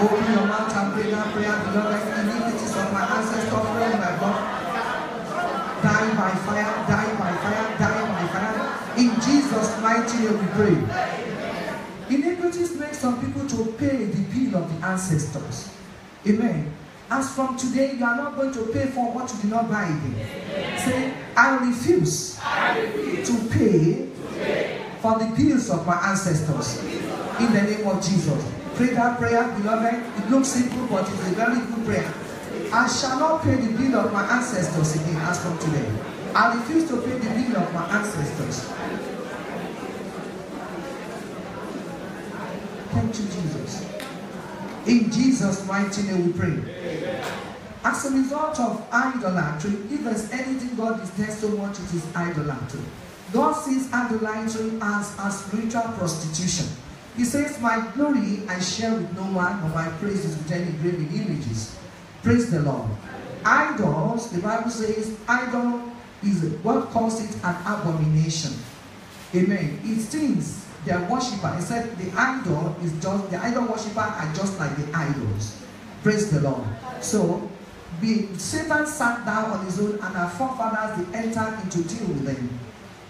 Open your mouth and pray that prayer, beloved. Iniquities of my ancestors, pray my blood. Die by fire, die by fire, die by fire. In Jesus' mighty name we pray. Iniquities make some people to pay the bill of the ancestors. Amen. As from today, you are not going to pay for what you did not buy again. Say, I refuse, to pay for the bills of my ancestors. In the name of Jesus. Pray that prayer, beloved. It looks simple, but it's a very good prayer. I shall not pay the bill of my ancestors again as from today. I refuse to pay the bill of my ancestors. Thank you, Jesus. In Jesus' mighty name we pray. As a result of idolatry, if there's anything God detests so much, it is idolatry. God sees idolatry as a spiritual prostitution. He says, My glory I share with no one, but my praises with any graven images. Praise the Lord. Idols, the Bible says, idol is what calls it an abomination. Amen. It seems their worshiper. He said the idol is just the idol worshiper are just like the idols. Praise the Lord. So Satan sat down on his own and our forefathers they entered into deal with them.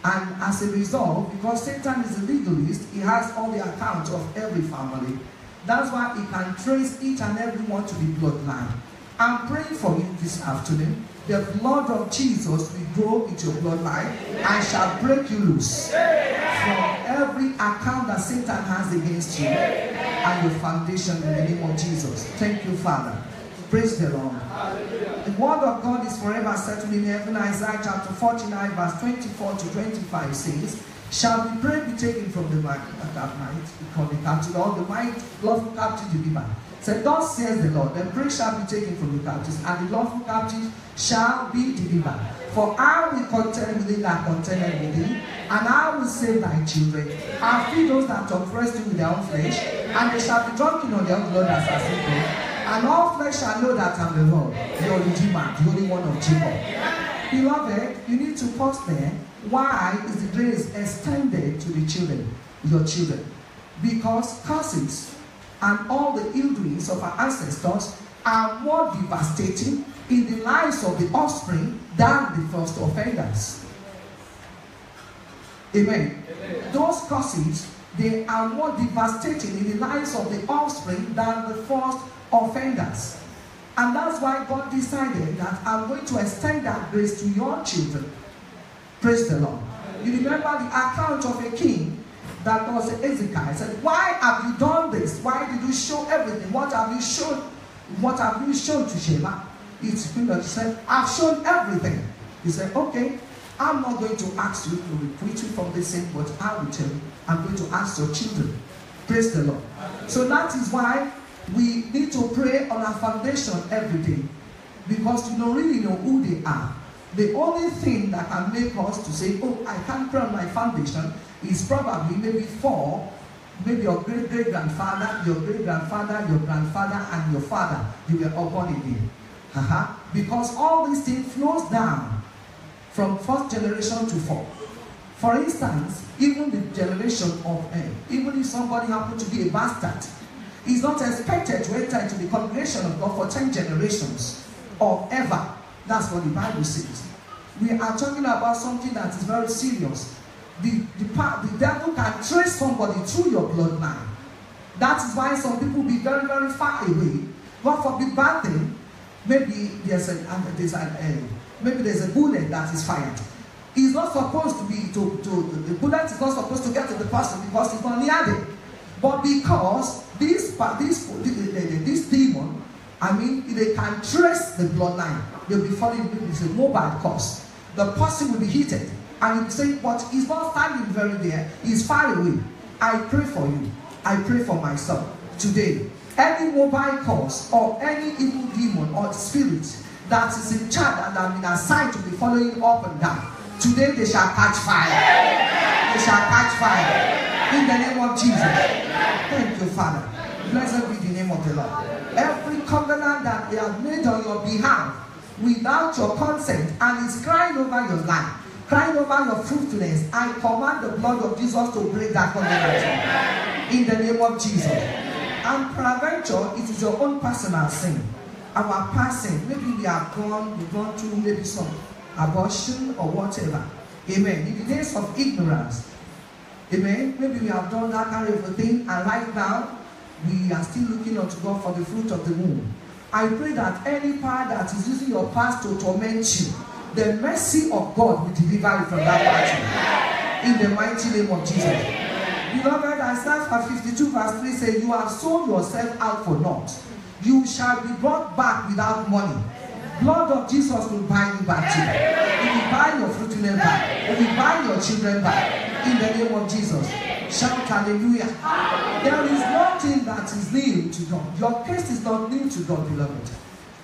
And as a result, because Satan is a legalist, he has all the accounts of every family. That's why he can trace each and every one to the bloodline. I'm praying for you this afternoon. The blood of Jesus will grow into your bloodline and shall break you loose from every account that Satan has against you and your foundation in the name of Jesus. Thank you, Father. Praise the Lord. The word of God is forever settled in heaven. Isaiah chapter 49, verse 24 to 25 says, Shall the prey be taken from the might, that might, from the captive, or the might, lawful captive delivered? Said, Thus says the Lord, the prey shall be taken from the captives, and the lawful captive shall be delivered. For I will contend with thee that contended with thee, and I will save thy children. I feed those that oppress you with their own flesh, and they shall be drunken on their own blood as I And all flesh shall know that I'm the Lord, your Redeemer, the Holy One of Jacob. Beloved, you need to pause there. Why is the grace extended to the children, your children? Because curses and all the ill doings of our ancestors are more devastating in the lives of the offspring than the first offenders. Amen. Amen. Those curses, they are more devastating in the lives of the offspring than the first offenders. And that's why God decided that I'm going to extend that grace to your children. Praise the Lord. You remember the account of a king that was Ezekiel. He said, Why have you done this? Why did you show everything? What have you shown? What have you shown to Sheba? It's He said, I've shown everything. He said, Okay, I'm not going to ask you to retreat you from this sin, but I will tell you, I'm going to ask your children. Praise the Lord. So that is why we need to pray on our foundation every day. Because you don't really know who they are. The only thing that can make us to say, oh, I can't pray on my foundation is probably maybe for maybe your great great grandfather, your great grandfather, your grandfather, and your father, you were all born again. Uh-huh. Because all these things flows down from first generation to fourth. For instance, even the generation of uh, even if somebody happened to be a bastard, he's not expected to enter into the congregation of God for 10 generations or ever. That's what the Bible says. We are talking about something that is very serious. The, the, the devil can trace somebody through your bloodline. That is why some people be very, very far away. But for the bad thing, maybe there's a, there's a, uh, maybe there's a bullet that is fired. It's not supposed to be to, to the bullet is not supposed to get to the person because it's not near them. But because this this this demon, I mean, if they can trace the bloodline. They'll be following it's a mobile course. The person will be heated. And you say, but he's not standing very there. He's far away. I pray for you. I pray for myself today. Any mobile cause or any evil demon or spirit that is in charge and have been assigned to be following up and down, today they shall catch fire. They shall catch fire. In the name of Jesus. Thank Father. Blessed be the name of the Lord. Every covenant that they have made on your behalf without your consent and is crying over your life, crying over your fruitfulness, I command the blood of Jesus to break that covenant. In the name of Jesus. And peradventure, it is your own personal sin. Our past. Maybe we have gone, we've gone through maybe some abortion or whatever. Amen. In the days of ignorance. Amen. Maybe we have done that kind of a thing, and right now we are still looking unto God for the fruit of the womb. I pray that any power that is using your past to torment you, the mercy of God will deliver you from that battle. In the mighty name of Jesus. Beloved, Isaiah 52 verse 3 says, You have sold yourself out for naught. You shall be brought back without money. Blood of Jesus will buy you back to you. It will buy your fruitfulness back. It will buy your children back. In the name of Jesus. Shout hallelujah. There is nothing that is new to God. Your case is not new to God, beloved.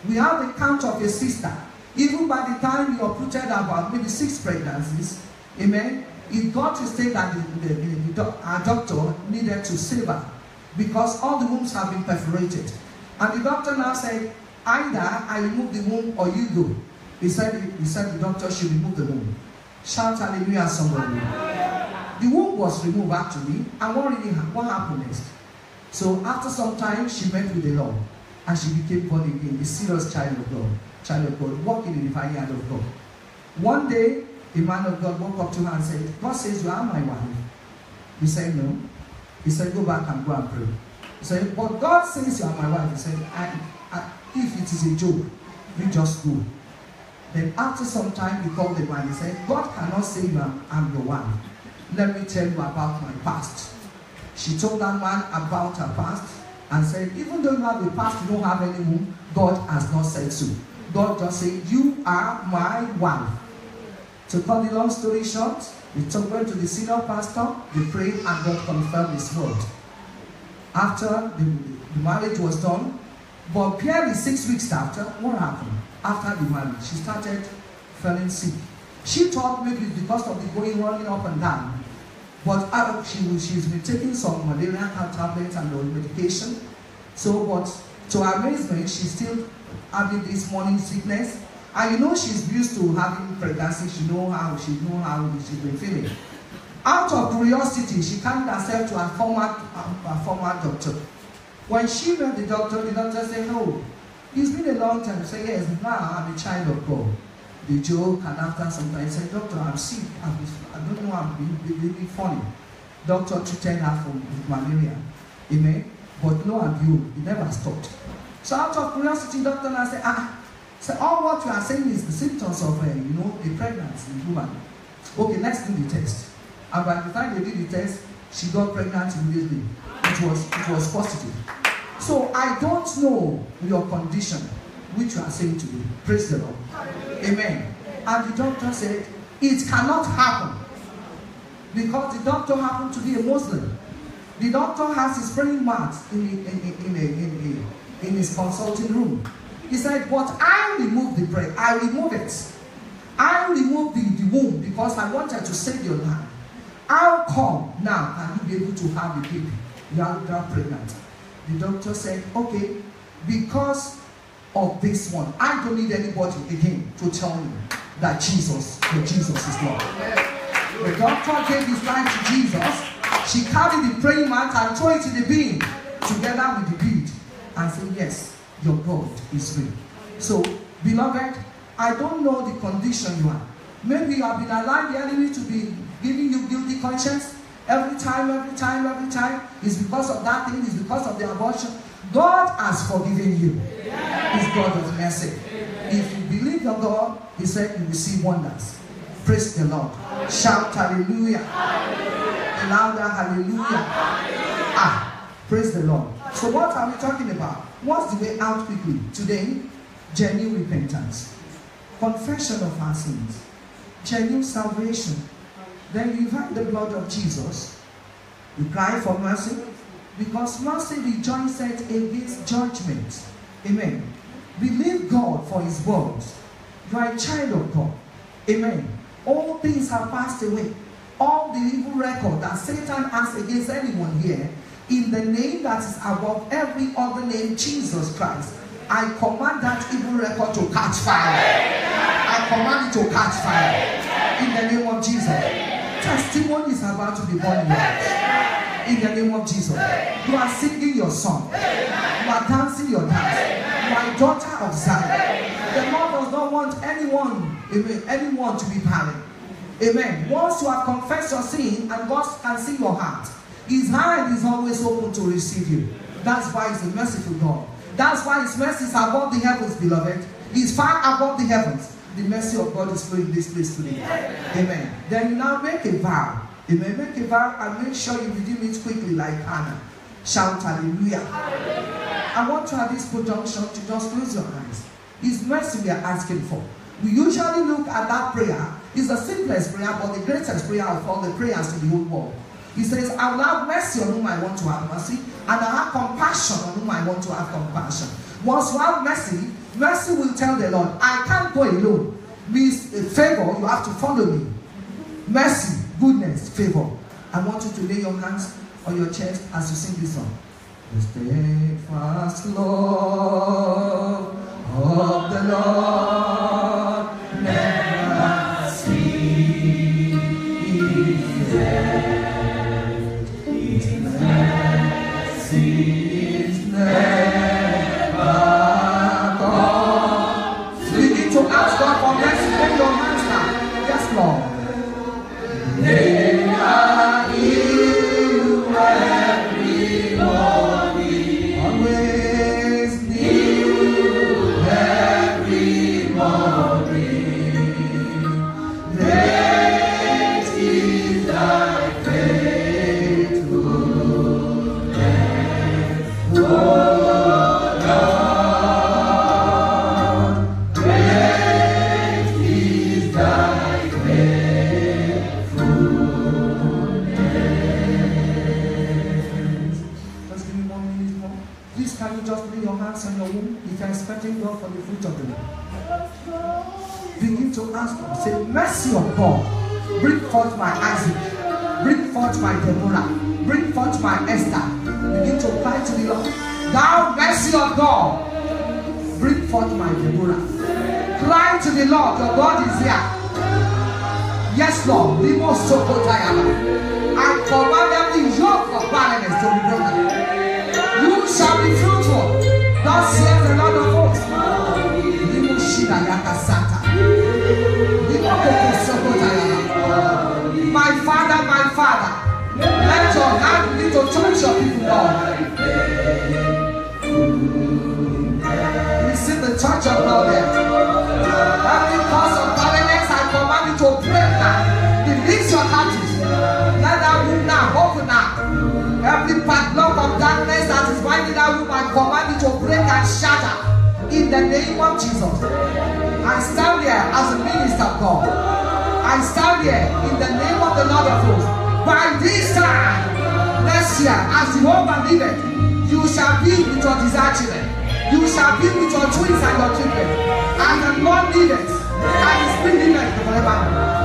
We have the count of a sister. Even by the time you are uprooted about maybe six pregnancies, amen, it got to state that the, the, the, the, our doctor needed to save her because all the wombs have been perforated. And the doctor now said, either I remove the womb or you go. He said, he said the doctor should remove the womb. Shout hallelujah, somebody. The womb was removed actually, and what really what happened next? So after some time, she met with the Lord, and she became born again, a serious child of God, child of God, walking in the vineyard of God. One day, a man of God woke up to her and said, God says you are my wife. He said, No. He said, Go back and go and pray. He said, But God says you are my wife. He said, I, If it is a joke, you just go. Then after some time, he called the man. and said, God cannot say I'm your wife. Let me tell you about my past. She told that man about her past and said, Even though you have a past, you don't have any womb, God has not said so. God just said, You are my wife. To cut the long story short, we took went to the senior pastor, they prayed, and God confirmed his word. After the, the marriage was done, but barely six weeks after, what happened? After the marriage, she started feeling sick. She thought maybe it's because of the going running up and down. But she she's been taking some malaria tablets and medication. So, but to her amazement, she's still having this morning sickness. And you know she's used to having pregnancy. She know how she know how she's been feeling. Out of curiosity, she carried herself to her former, her former doctor. When she met the doctor, the doctor said, "No, it's been a long time." Said, "Yes, now I'm a child of God." They joke, and after some time, said, "Doctor, I'm sick. I'm, I don't know. I'm being, being funny." Doctor treated her for malaria. Amen. But no you, he never stopped. So out of curiosity, doctor now said, "Ah." So all what you are saying is the symptoms of a, you know, a pregnancy woman. Okay, let's do the test. And by the time they did the test, she got pregnant immediately. It was it was positive. So I don't know your condition, which you are saying to me. Praise the Lord. Amen. And the doctor said, it cannot happen. Because the doctor happened to be a Muslim. The doctor has his praying mat in, in, in, in, in, a, in his consulting room. He said, but I remove the bread. I remove it. I remove the, the womb because I wanted to save your life. How come now can you be able to have a baby? You are now pregnant. The doctor said, okay, because of this one, I don't need anybody again to tell me that Jesus, that Jesus is Lord. The doctor gave his life to Jesus. She carried the praying mat and threw it in the bin together with the bead and said, yes, your God is real. So, beloved, I don't know the condition you are. Maybe you have been allowed the enemy to be giving you guilty conscience every time, every time, every time. It's because of that thing, it's because of the abortion. God has forgiven you. He's God of mercy. If you believe your God, He said you will see wonders. Praise the Lord. Shout hallelujah. Louder hallelujah. Ah, praise the Lord. So what are we talking about? What's the way out quickly? Today, genuine repentance, confession of our sins, genuine salvation. Then you invite the blood of Jesus. You cry for mercy because mercy rejoices against judgment. Amen. Believe God for his words. You are a child of God. Amen. All things have passed away. All the evil record that Satan has against anyone here, in the name that is above every other name, Jesus Christ, I command that evil record to catch fire. I command it to catch fire. In the name of Jesus. Testimony is about to be born your In the name of Jesus. You are singing your song. You are dancing your dance. You are daughter of Zion. The Lord does not want anyone, anyone to be barren. Amen. Once you have confessed your sin and God can see your heart, His hand is always open to receive you. That's why He's a merciful God. That's why His mercy is above the heavens, beloved. He's far above the heavens. The mercy of God is flowing in this place today. Amen. Then you now make a vow. Amen. Make a vow and make sure you redeem it quickly like Hannah. Shout hallelujah. I want to at this conjunction to just close your eyes. His mercy we are asking for. We usually look at that prayer. It's the simplest prayer, but the greatest prayer of all the prayers in the whole world. He says, I will have mercy on whom I want to have mercy, and I have compassion on whom I want to have compassion. Once you have mercy, mercy will tell the Lord, I can't go alone. Means a uh, favor, you have to follow me. Mercy, goodness, favor. I want you to lay your hands on your chest as you sing this song. The steadfast love of the Lord Begin to God. Say, mercy of God, bring forth my Isaac, bring forth my Deborah, bring forth my Esther. Begin to cry to the Lord. Thou mercy of God, bring forth my Deborah. Cry to the Lord, your God is here. Yes, Lord. Limo Sokotayama. I command every yoke of barrenness to be broken. You shall be fruitful. Thus says the Lord of hosts. Limo Shida. Let your hand begin to touch your people, Lord. Receive the touch of God there. Every cause of barrenness, I command you to break now. Release your hearts. Let that womb now open now. Every padlock of darkness that is binding that womb, I command you to break and shatter. In the name of Jesus. I stand here as a minister of God. I stand here in the name of the Lord of hosts. By this time, next year, as the hope and liveth, you shall be with your desired children. You shall be with your twins and your children. And the Lord liveth, and his spirit liveth forever.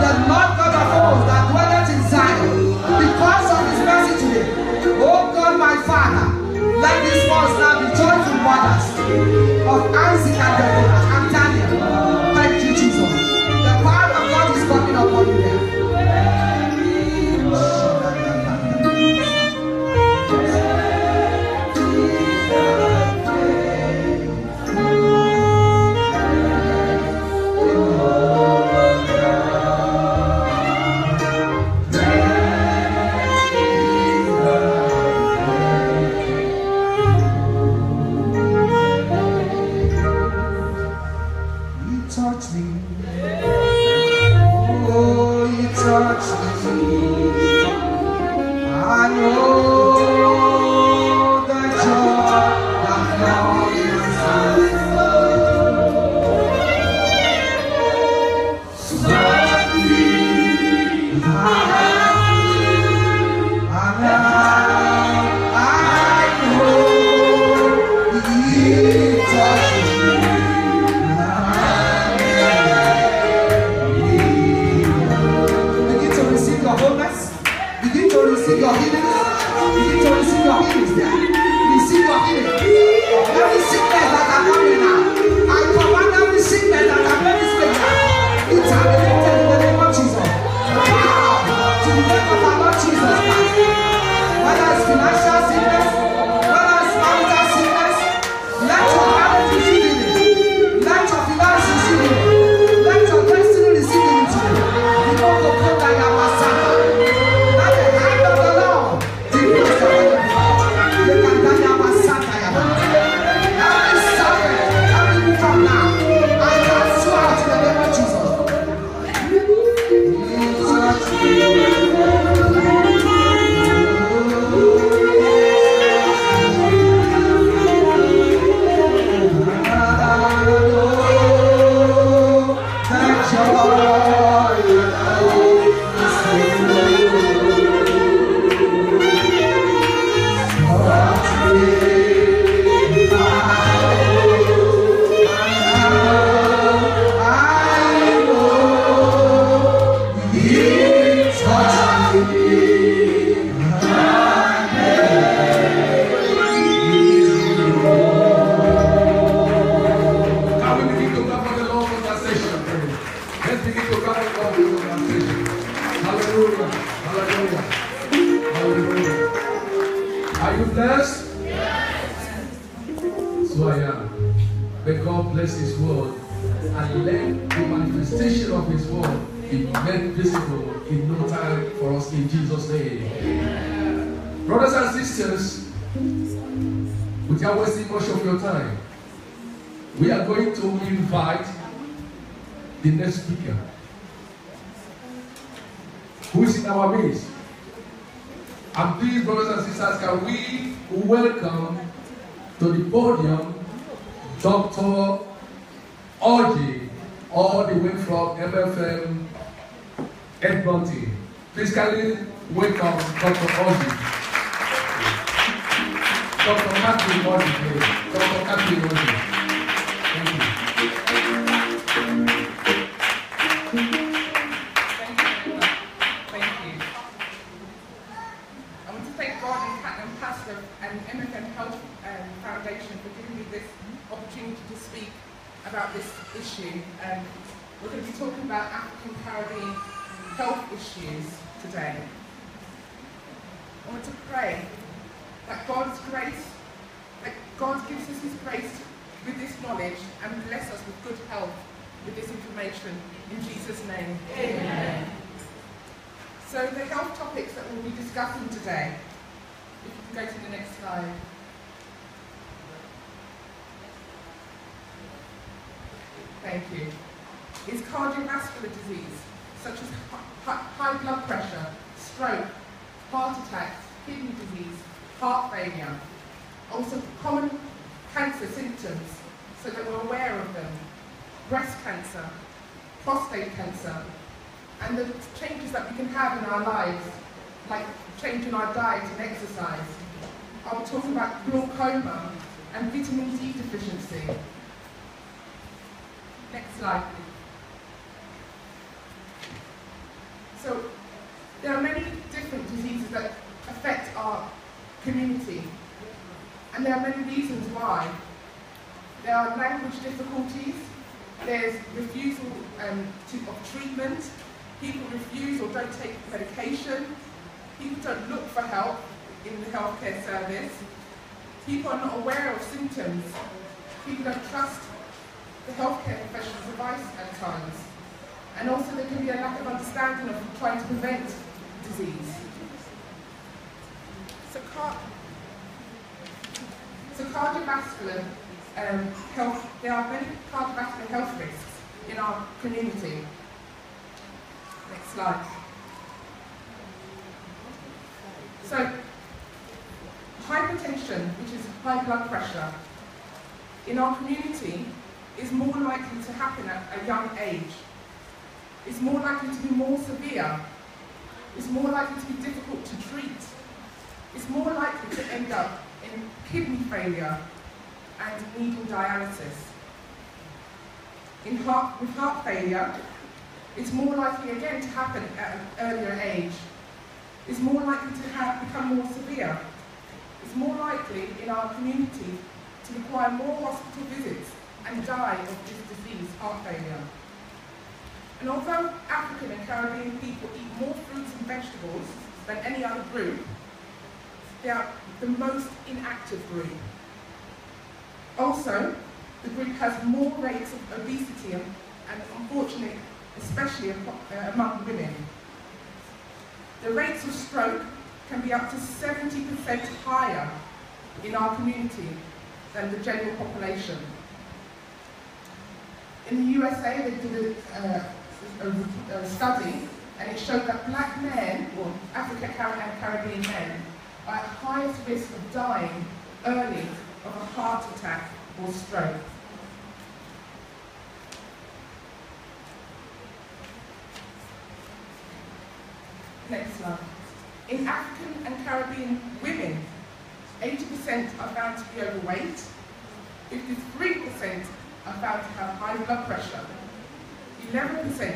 The Lord God of hosts that dwelleth in Zion, because of his mercy today. Oh God, my Father, let these ones now be joyful mothers of Isaac and Deborah and Daniel. se nasce assim, né? Or stroke. Next slide. In African and Caribbean women, 80% are found to be overweight, 53% are found to have high blood pressure, 11%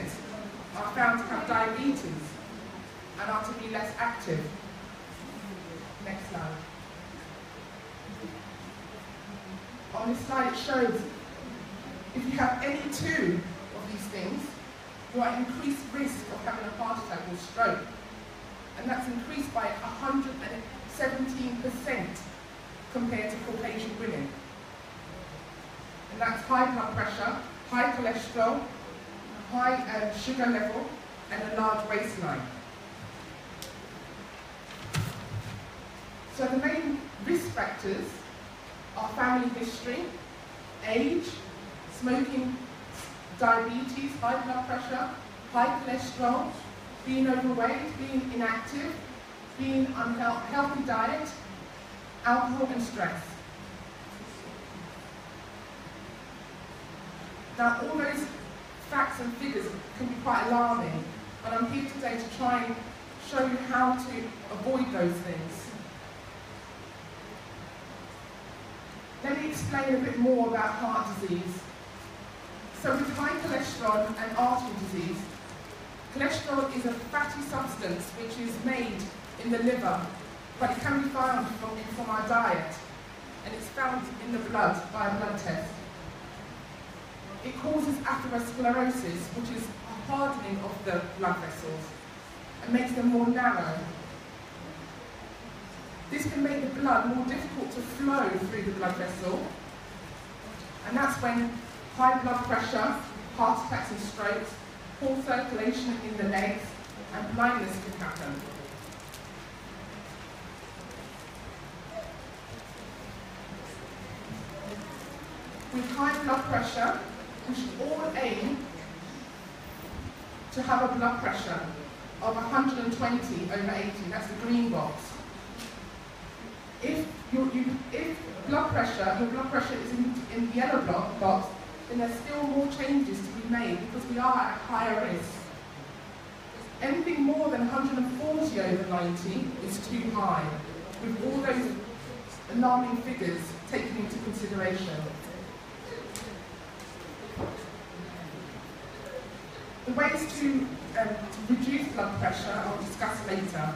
are found to have diabetes and are to be less active. Next slide. On this slide it shows if you have any two of these things, you are at increased risk of having a heart attack or stroke. And that's increased by 117% compared to Caucasian women. And that's high blood pressure, high cholesterol, high uh, sugar level, and a large waistline. So the main risk factors are family history, age, smoking, diabetes, high blood pressure, high cholesterol, being overweight, being inactive, being unhealthy diet, alcohol and stress. Now all those facts and figures can be quite alarming, but I'm here today to try and show you how to avoid those things. Let me explain a bit more about heart disease. So with high cholesterol and artery disease, cholesterol is a fatty substance which is made in the liver, but it can be found from, from our diet, and it's found in the blood by a blood test. It causes atherosclerosis, which is a hardening of the blood vessels, and makes them more narrow. This can make the blood more difficult to flow through the blood vessel. And that's when high blood pressure, heart attacks and strokes, poor circulation in the legs, and blindness can happen. With high blood pressure, we should all aim to have a blood pressure of 120 over 80. That's the green box if, you, you, if blood pressure, your blood pressure is in, in the yellow block, box, then there's still more changes to be made because we are at higher risk. Anything more than 140 over 90 is too high, with all those alarming figures taken into consideration. The ways to, um, reduce blood pressure I'll discuss later.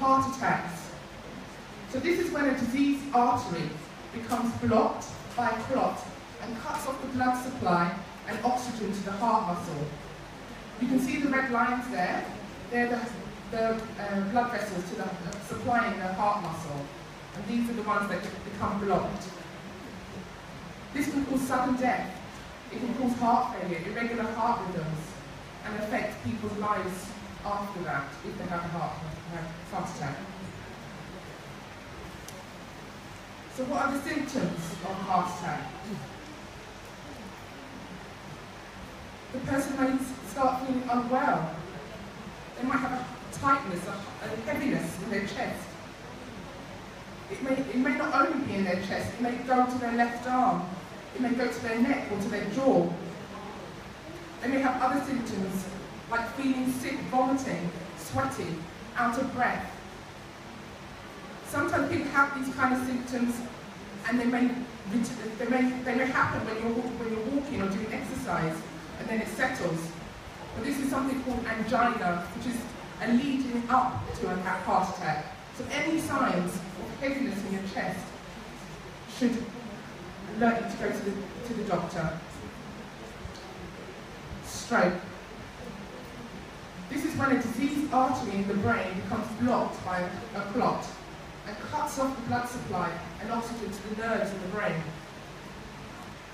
heart attacks. So this is when a diseased artery becomes blocked by a clot and cuts off the blood supply and oxygen to the heart muscle. You can see the red lines there. They're the, the uh, blood vessels to the, uh, supplying the heart muscle. And these are the ones that become blocked. This can cause sudden death. It can cause heart failure, irregular heart rhythms, and affect people's lives after that if they have a heart, heart attack. So what are the symptoms of heart attack? The person may start feeling unwell. They might have a tightness, a, a heaviness in their chest. It may, it may not only be in their chest, it may go to their left arm, it may go to their neck or to their jaw. They may have other symptoms like feeling sick, vomiting, sweaty, out of breath. Sometimes people have these kind of symptoms and they may, they may, they may happen when you're, when you're walking or doing exercise and then it settles. But this is something called angina, which is a leading up to a heart attack. So any signs of heaviness in your chest should you to go to the, to the doctor. Stroke. This is when a diseased artery in the brain becomes blocked by a clot and cuts off the blood supply and oxygen to the nerves in the brain.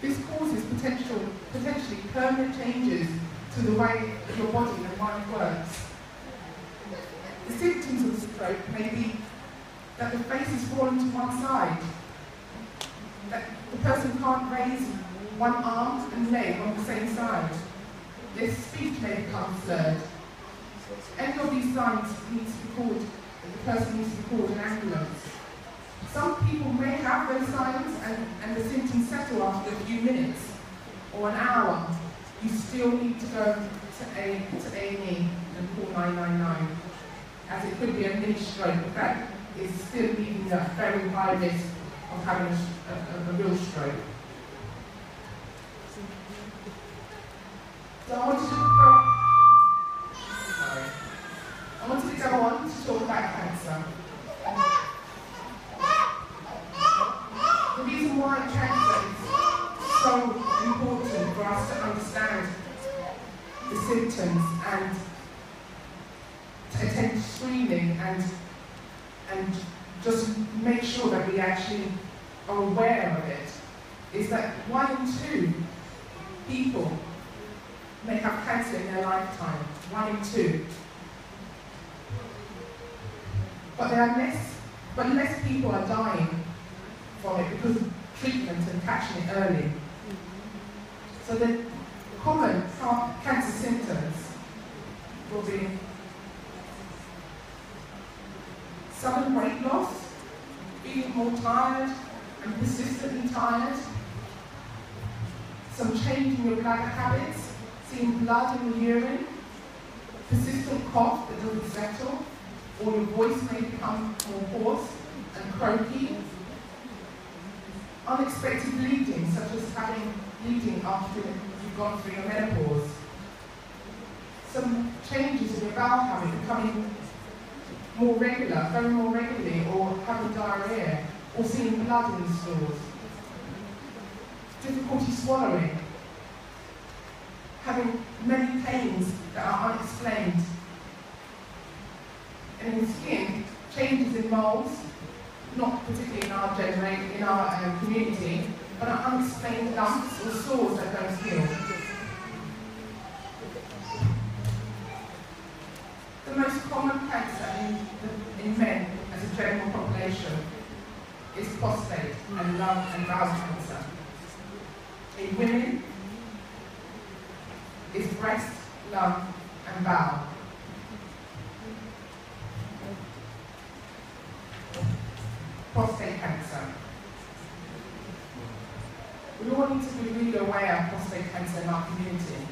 This causes potential, potentially permanent changes to the way your body and mind works. The symptoms of stroke may be that the face is fallen to one side, that the person can't raise one arm and leg on the same side. Their speech may become slurred, any of these signs needs to be called, the person needs to be called an ambulance. Some people may have those signs and, and the symptoms settle after a few minutes or an hour. You still need to go to A to A&E and call 999, as it could be a mini stroke, but that is still leaving a very high risk having a, a, a real. So I want you to go I want to go on to talk about cancer. The reason why cancer is so important for us to understand the symptoms and attend screening and and just make sure that we actually are aware of it is that one in two people may have cancer in their lifetime. One in two. But there are less but less people are dying from it because of treatment and catching it early. So the common cancer symptoms will be sudden weight loss, feeling more tired and persistently tired, some change in your bladder habits, seeing blood in the urine, persistent cough that doesn't settle, or your voice may become more hoarse and croaky, unexpected bleeding, such as having bleeding after you've gone through your menopause, some changes in your bowel habit becoming more regular, very more regularly, or having diarrhea, or seeing blood in stools, difficulty swallowing, having many pains that are unexplained, and in skin, changes in moles, not particularly in our generation, in our um, community, but are unexplained lumps or sores that don't heal. The most common cancer in, in men as a general population is prostate and lung and bowel cancer. In women, is breast, lung, and bowel. Prostate cancer. We all need to be really aware of prostate cancer in our community.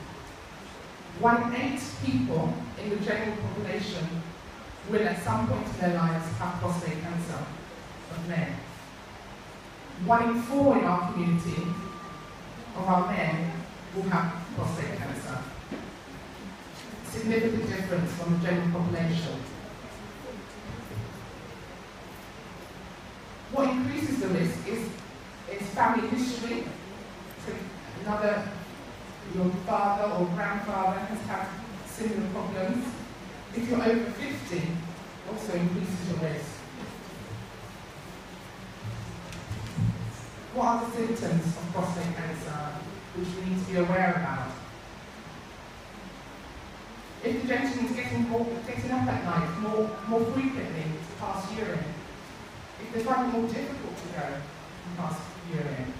One in eight people in the general population will at some point in their lives have prostate cancer of men. One in four in our community of our men will have prostate cancer. Significant difference from the general population. What increases the risk is, is family history. So another, your father or grandfather has had similar problems. If you're over 50, also increases your risk. What are the symptoms of prostate cancer which we need to be aware about? If the gentleman is getting, more, getting up at night more, more frequently to pass urine, if they find it more difficult to go and pass urine,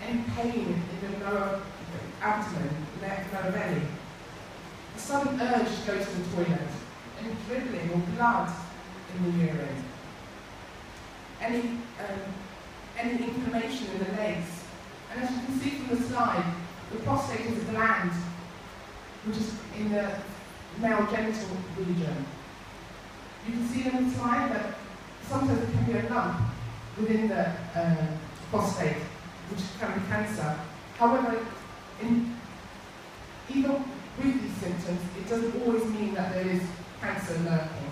any pain in the lower abdomen, left lower belly, a sudden urge to go to the toilet, any dribbling or blood in the urine, any, um, any inflammation in the legs. And as you can see from the slide, the prostate is a gland which is in the male genital region. You can see in the slide that sometimes it can be a lump within the uh, prostate, which can be cancer. However, in, even with these symptoms, it doesn't always mean that there is cancer lurking.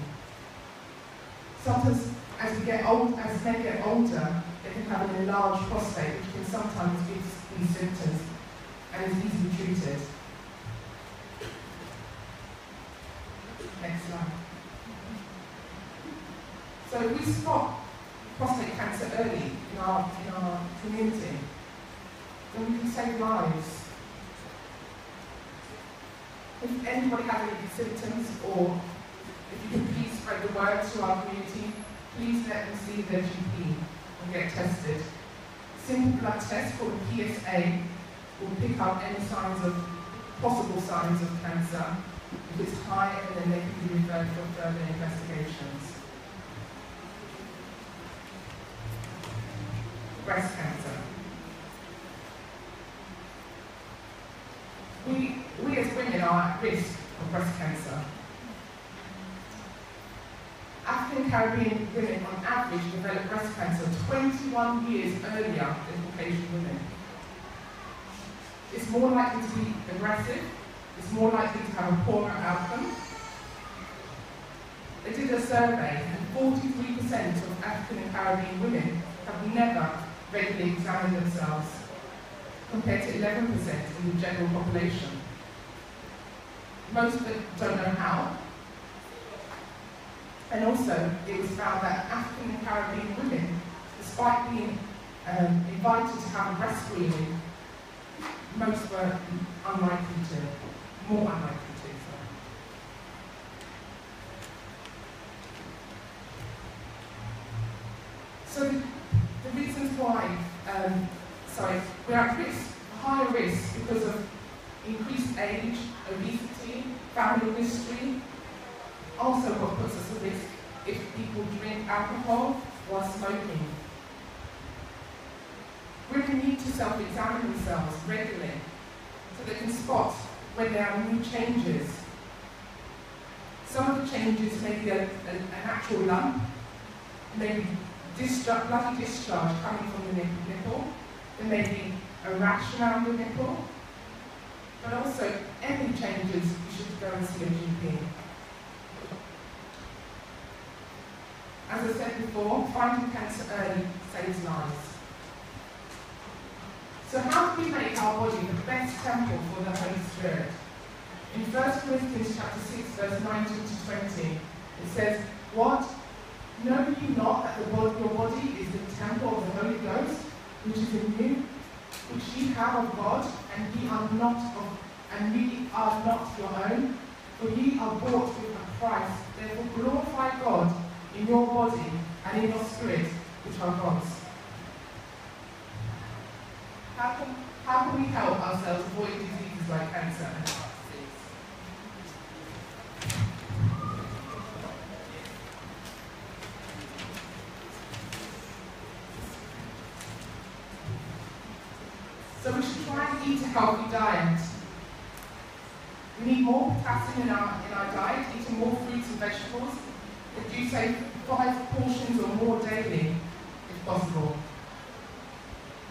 Sometimes, as we get old, as men get older, they can have an enlarged prostate, which can sometimes give these symptoms, and is easily treated. Next slide. So if we spot prostate cancer early in our, in our community, then we can save lives. If anybody has any symptoms or if you can please spread the word to our community, please let them see their GP and get tested. Simple blood test called PSA will pick up any signs of possible signs of cancer. If it's high, then they can be referred for further investigations. Breast cancer. We, we as women are at risk of breast cancer. African Caribbean women on average develop breast cancer 21 years earlier than Caucasian women. It's more likely to be aggressive, it's more likely to have a poorer outcome. They did a survey and 43% of African and Caribbean women have never regularly examined themselves, compared to 11% in the general population. most of it don't know how. And also, it was found that African and Caribbean women, despite being um, invited to have breast screening, most were unlikely to, more unlikely to. So, the, the reasons why, um, sorry, we are at risk, higher risk because of increased age, obesity, family history, also what puts us at risk if people drink alcohol while smoking. Women need to self-examine themselves regularly so they can spot when there are new changes. Some of the changes may be a, a, an actual lump, maybe discharge, bloody discharge coming from the nipple, there may be a rash around the nipple, but also any changes you should go and see a GP. As I said before, finding cancer early saves lives. So how do we make our body the best temple for the Holy Spirit? In 1 Corinthians chapter 6, verse 19 to 20, it says, What? Know ye not that the body, your body is the temple of the Holy Ghost, which is in you, which ye have of God, and ye are not of, and ye are not your own, for ye are bought with a price. Therefore glorify God in your body and in your spirit, which are God's. How can, how can we help ourselves avoid diseases like cancer and heart disease? So we should try and eat a healthy diet. We need more potassium in our, in our diet, eating more fruits and vegetables. Say five portions or more daily, if possible.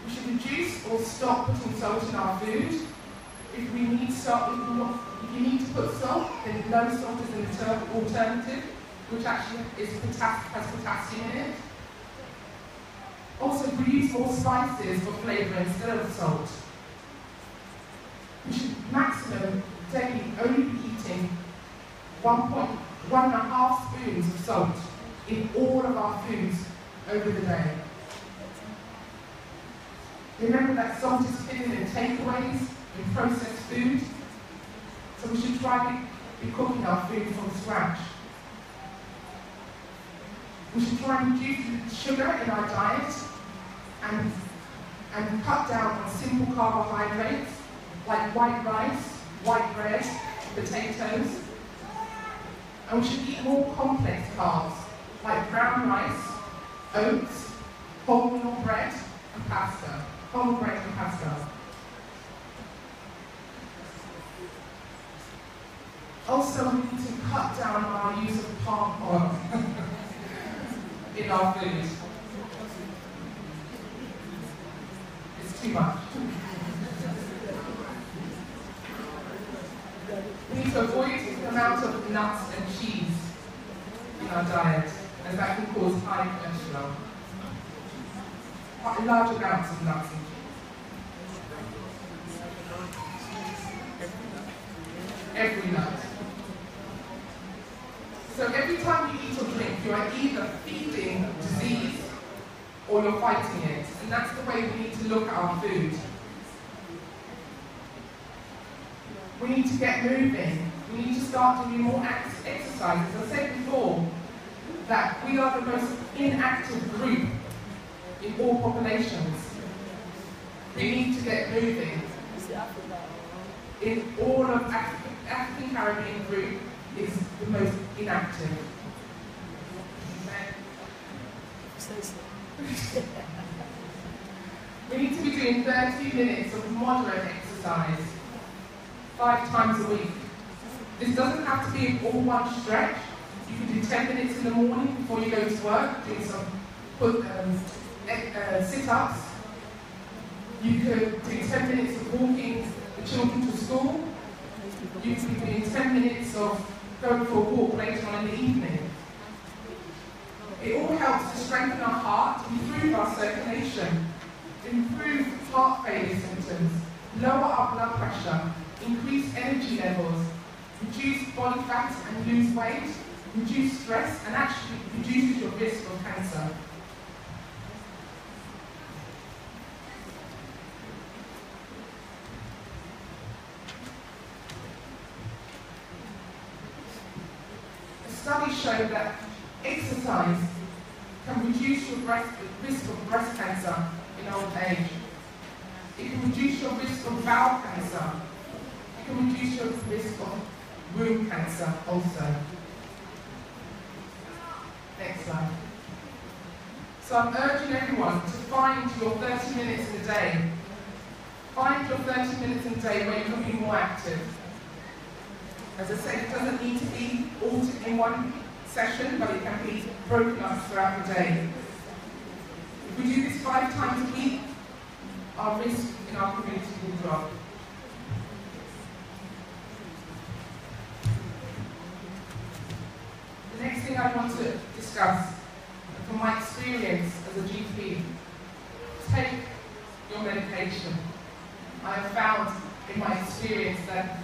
We should reduce or stop putting salt in our food. If we need salt, if, you need to put salt, then no salt is an alternative, which actually is potass has potassium in it. Also, we use more spices for flavour instead of salt. We should maximum daily only be eating one point, one and a half spoons of salt in all of our foods over the day. Remember that salt is hidden in takeaways, in processed food, so we should try to be cooking our food from scratch. We should try and reduce sugar in our diet and, and cut down on simple carbohydrates like white rice, white bread, potatoes. And we should eat more complex carbs like brown rice, oats, wholemeal bread, and pasta. Whole bread and pasta. Also, we need to cut down our use of palm oil *laughs* in our food. It's too much. Need to avoid the amount of nuts and cheese in our diet, as that can cause high cholesterol. Large amounts of nuts and cheese. Every nut. So every time you eat or drink, you are either feeding disease or you're fighting it. And that's the way we need to look at our food. We need to get moving. We need to start doing more exercise. As I said before, that we are the most inactive group in all populations. We need to get moving. In all of Africa, African Caribbean group is the most inactive. *laughs* we need to be doing 30 minutes of moderate exercise five times a week. This doesn't have to be all one stretch. You can do 10 minutes in the morning before you go to work, doing some um, uh, sit-ups. You could do 10 minutes of walking the children to school. You could doing 10 minutes of going for a walk later on in the evening. It all helps to strengthen our heart, improve our circulation, improve heart failure symptoms, lower our blood pressure, increase energy levels, reduce body fat and lose weight, reduce stress, and actually reduces your risk of cancer. A study showed that exercise can reduce your breast, risk of breast cancer in old age. It can reduce your risk of bowel cancer. Can reduce your risk of womb cancer also. Next slide. So I'm urging everyone to find your 30 minutes in a day. Find your 30 minutes in a day where you can be more active. As I said, it doesn't need to be all in one session, but it can be broken up throughout the day. If we do this five times a week, our risk in our community will drop. The next thing I want to discuss, from my experience as a GP, take your medication. I have found in my experience that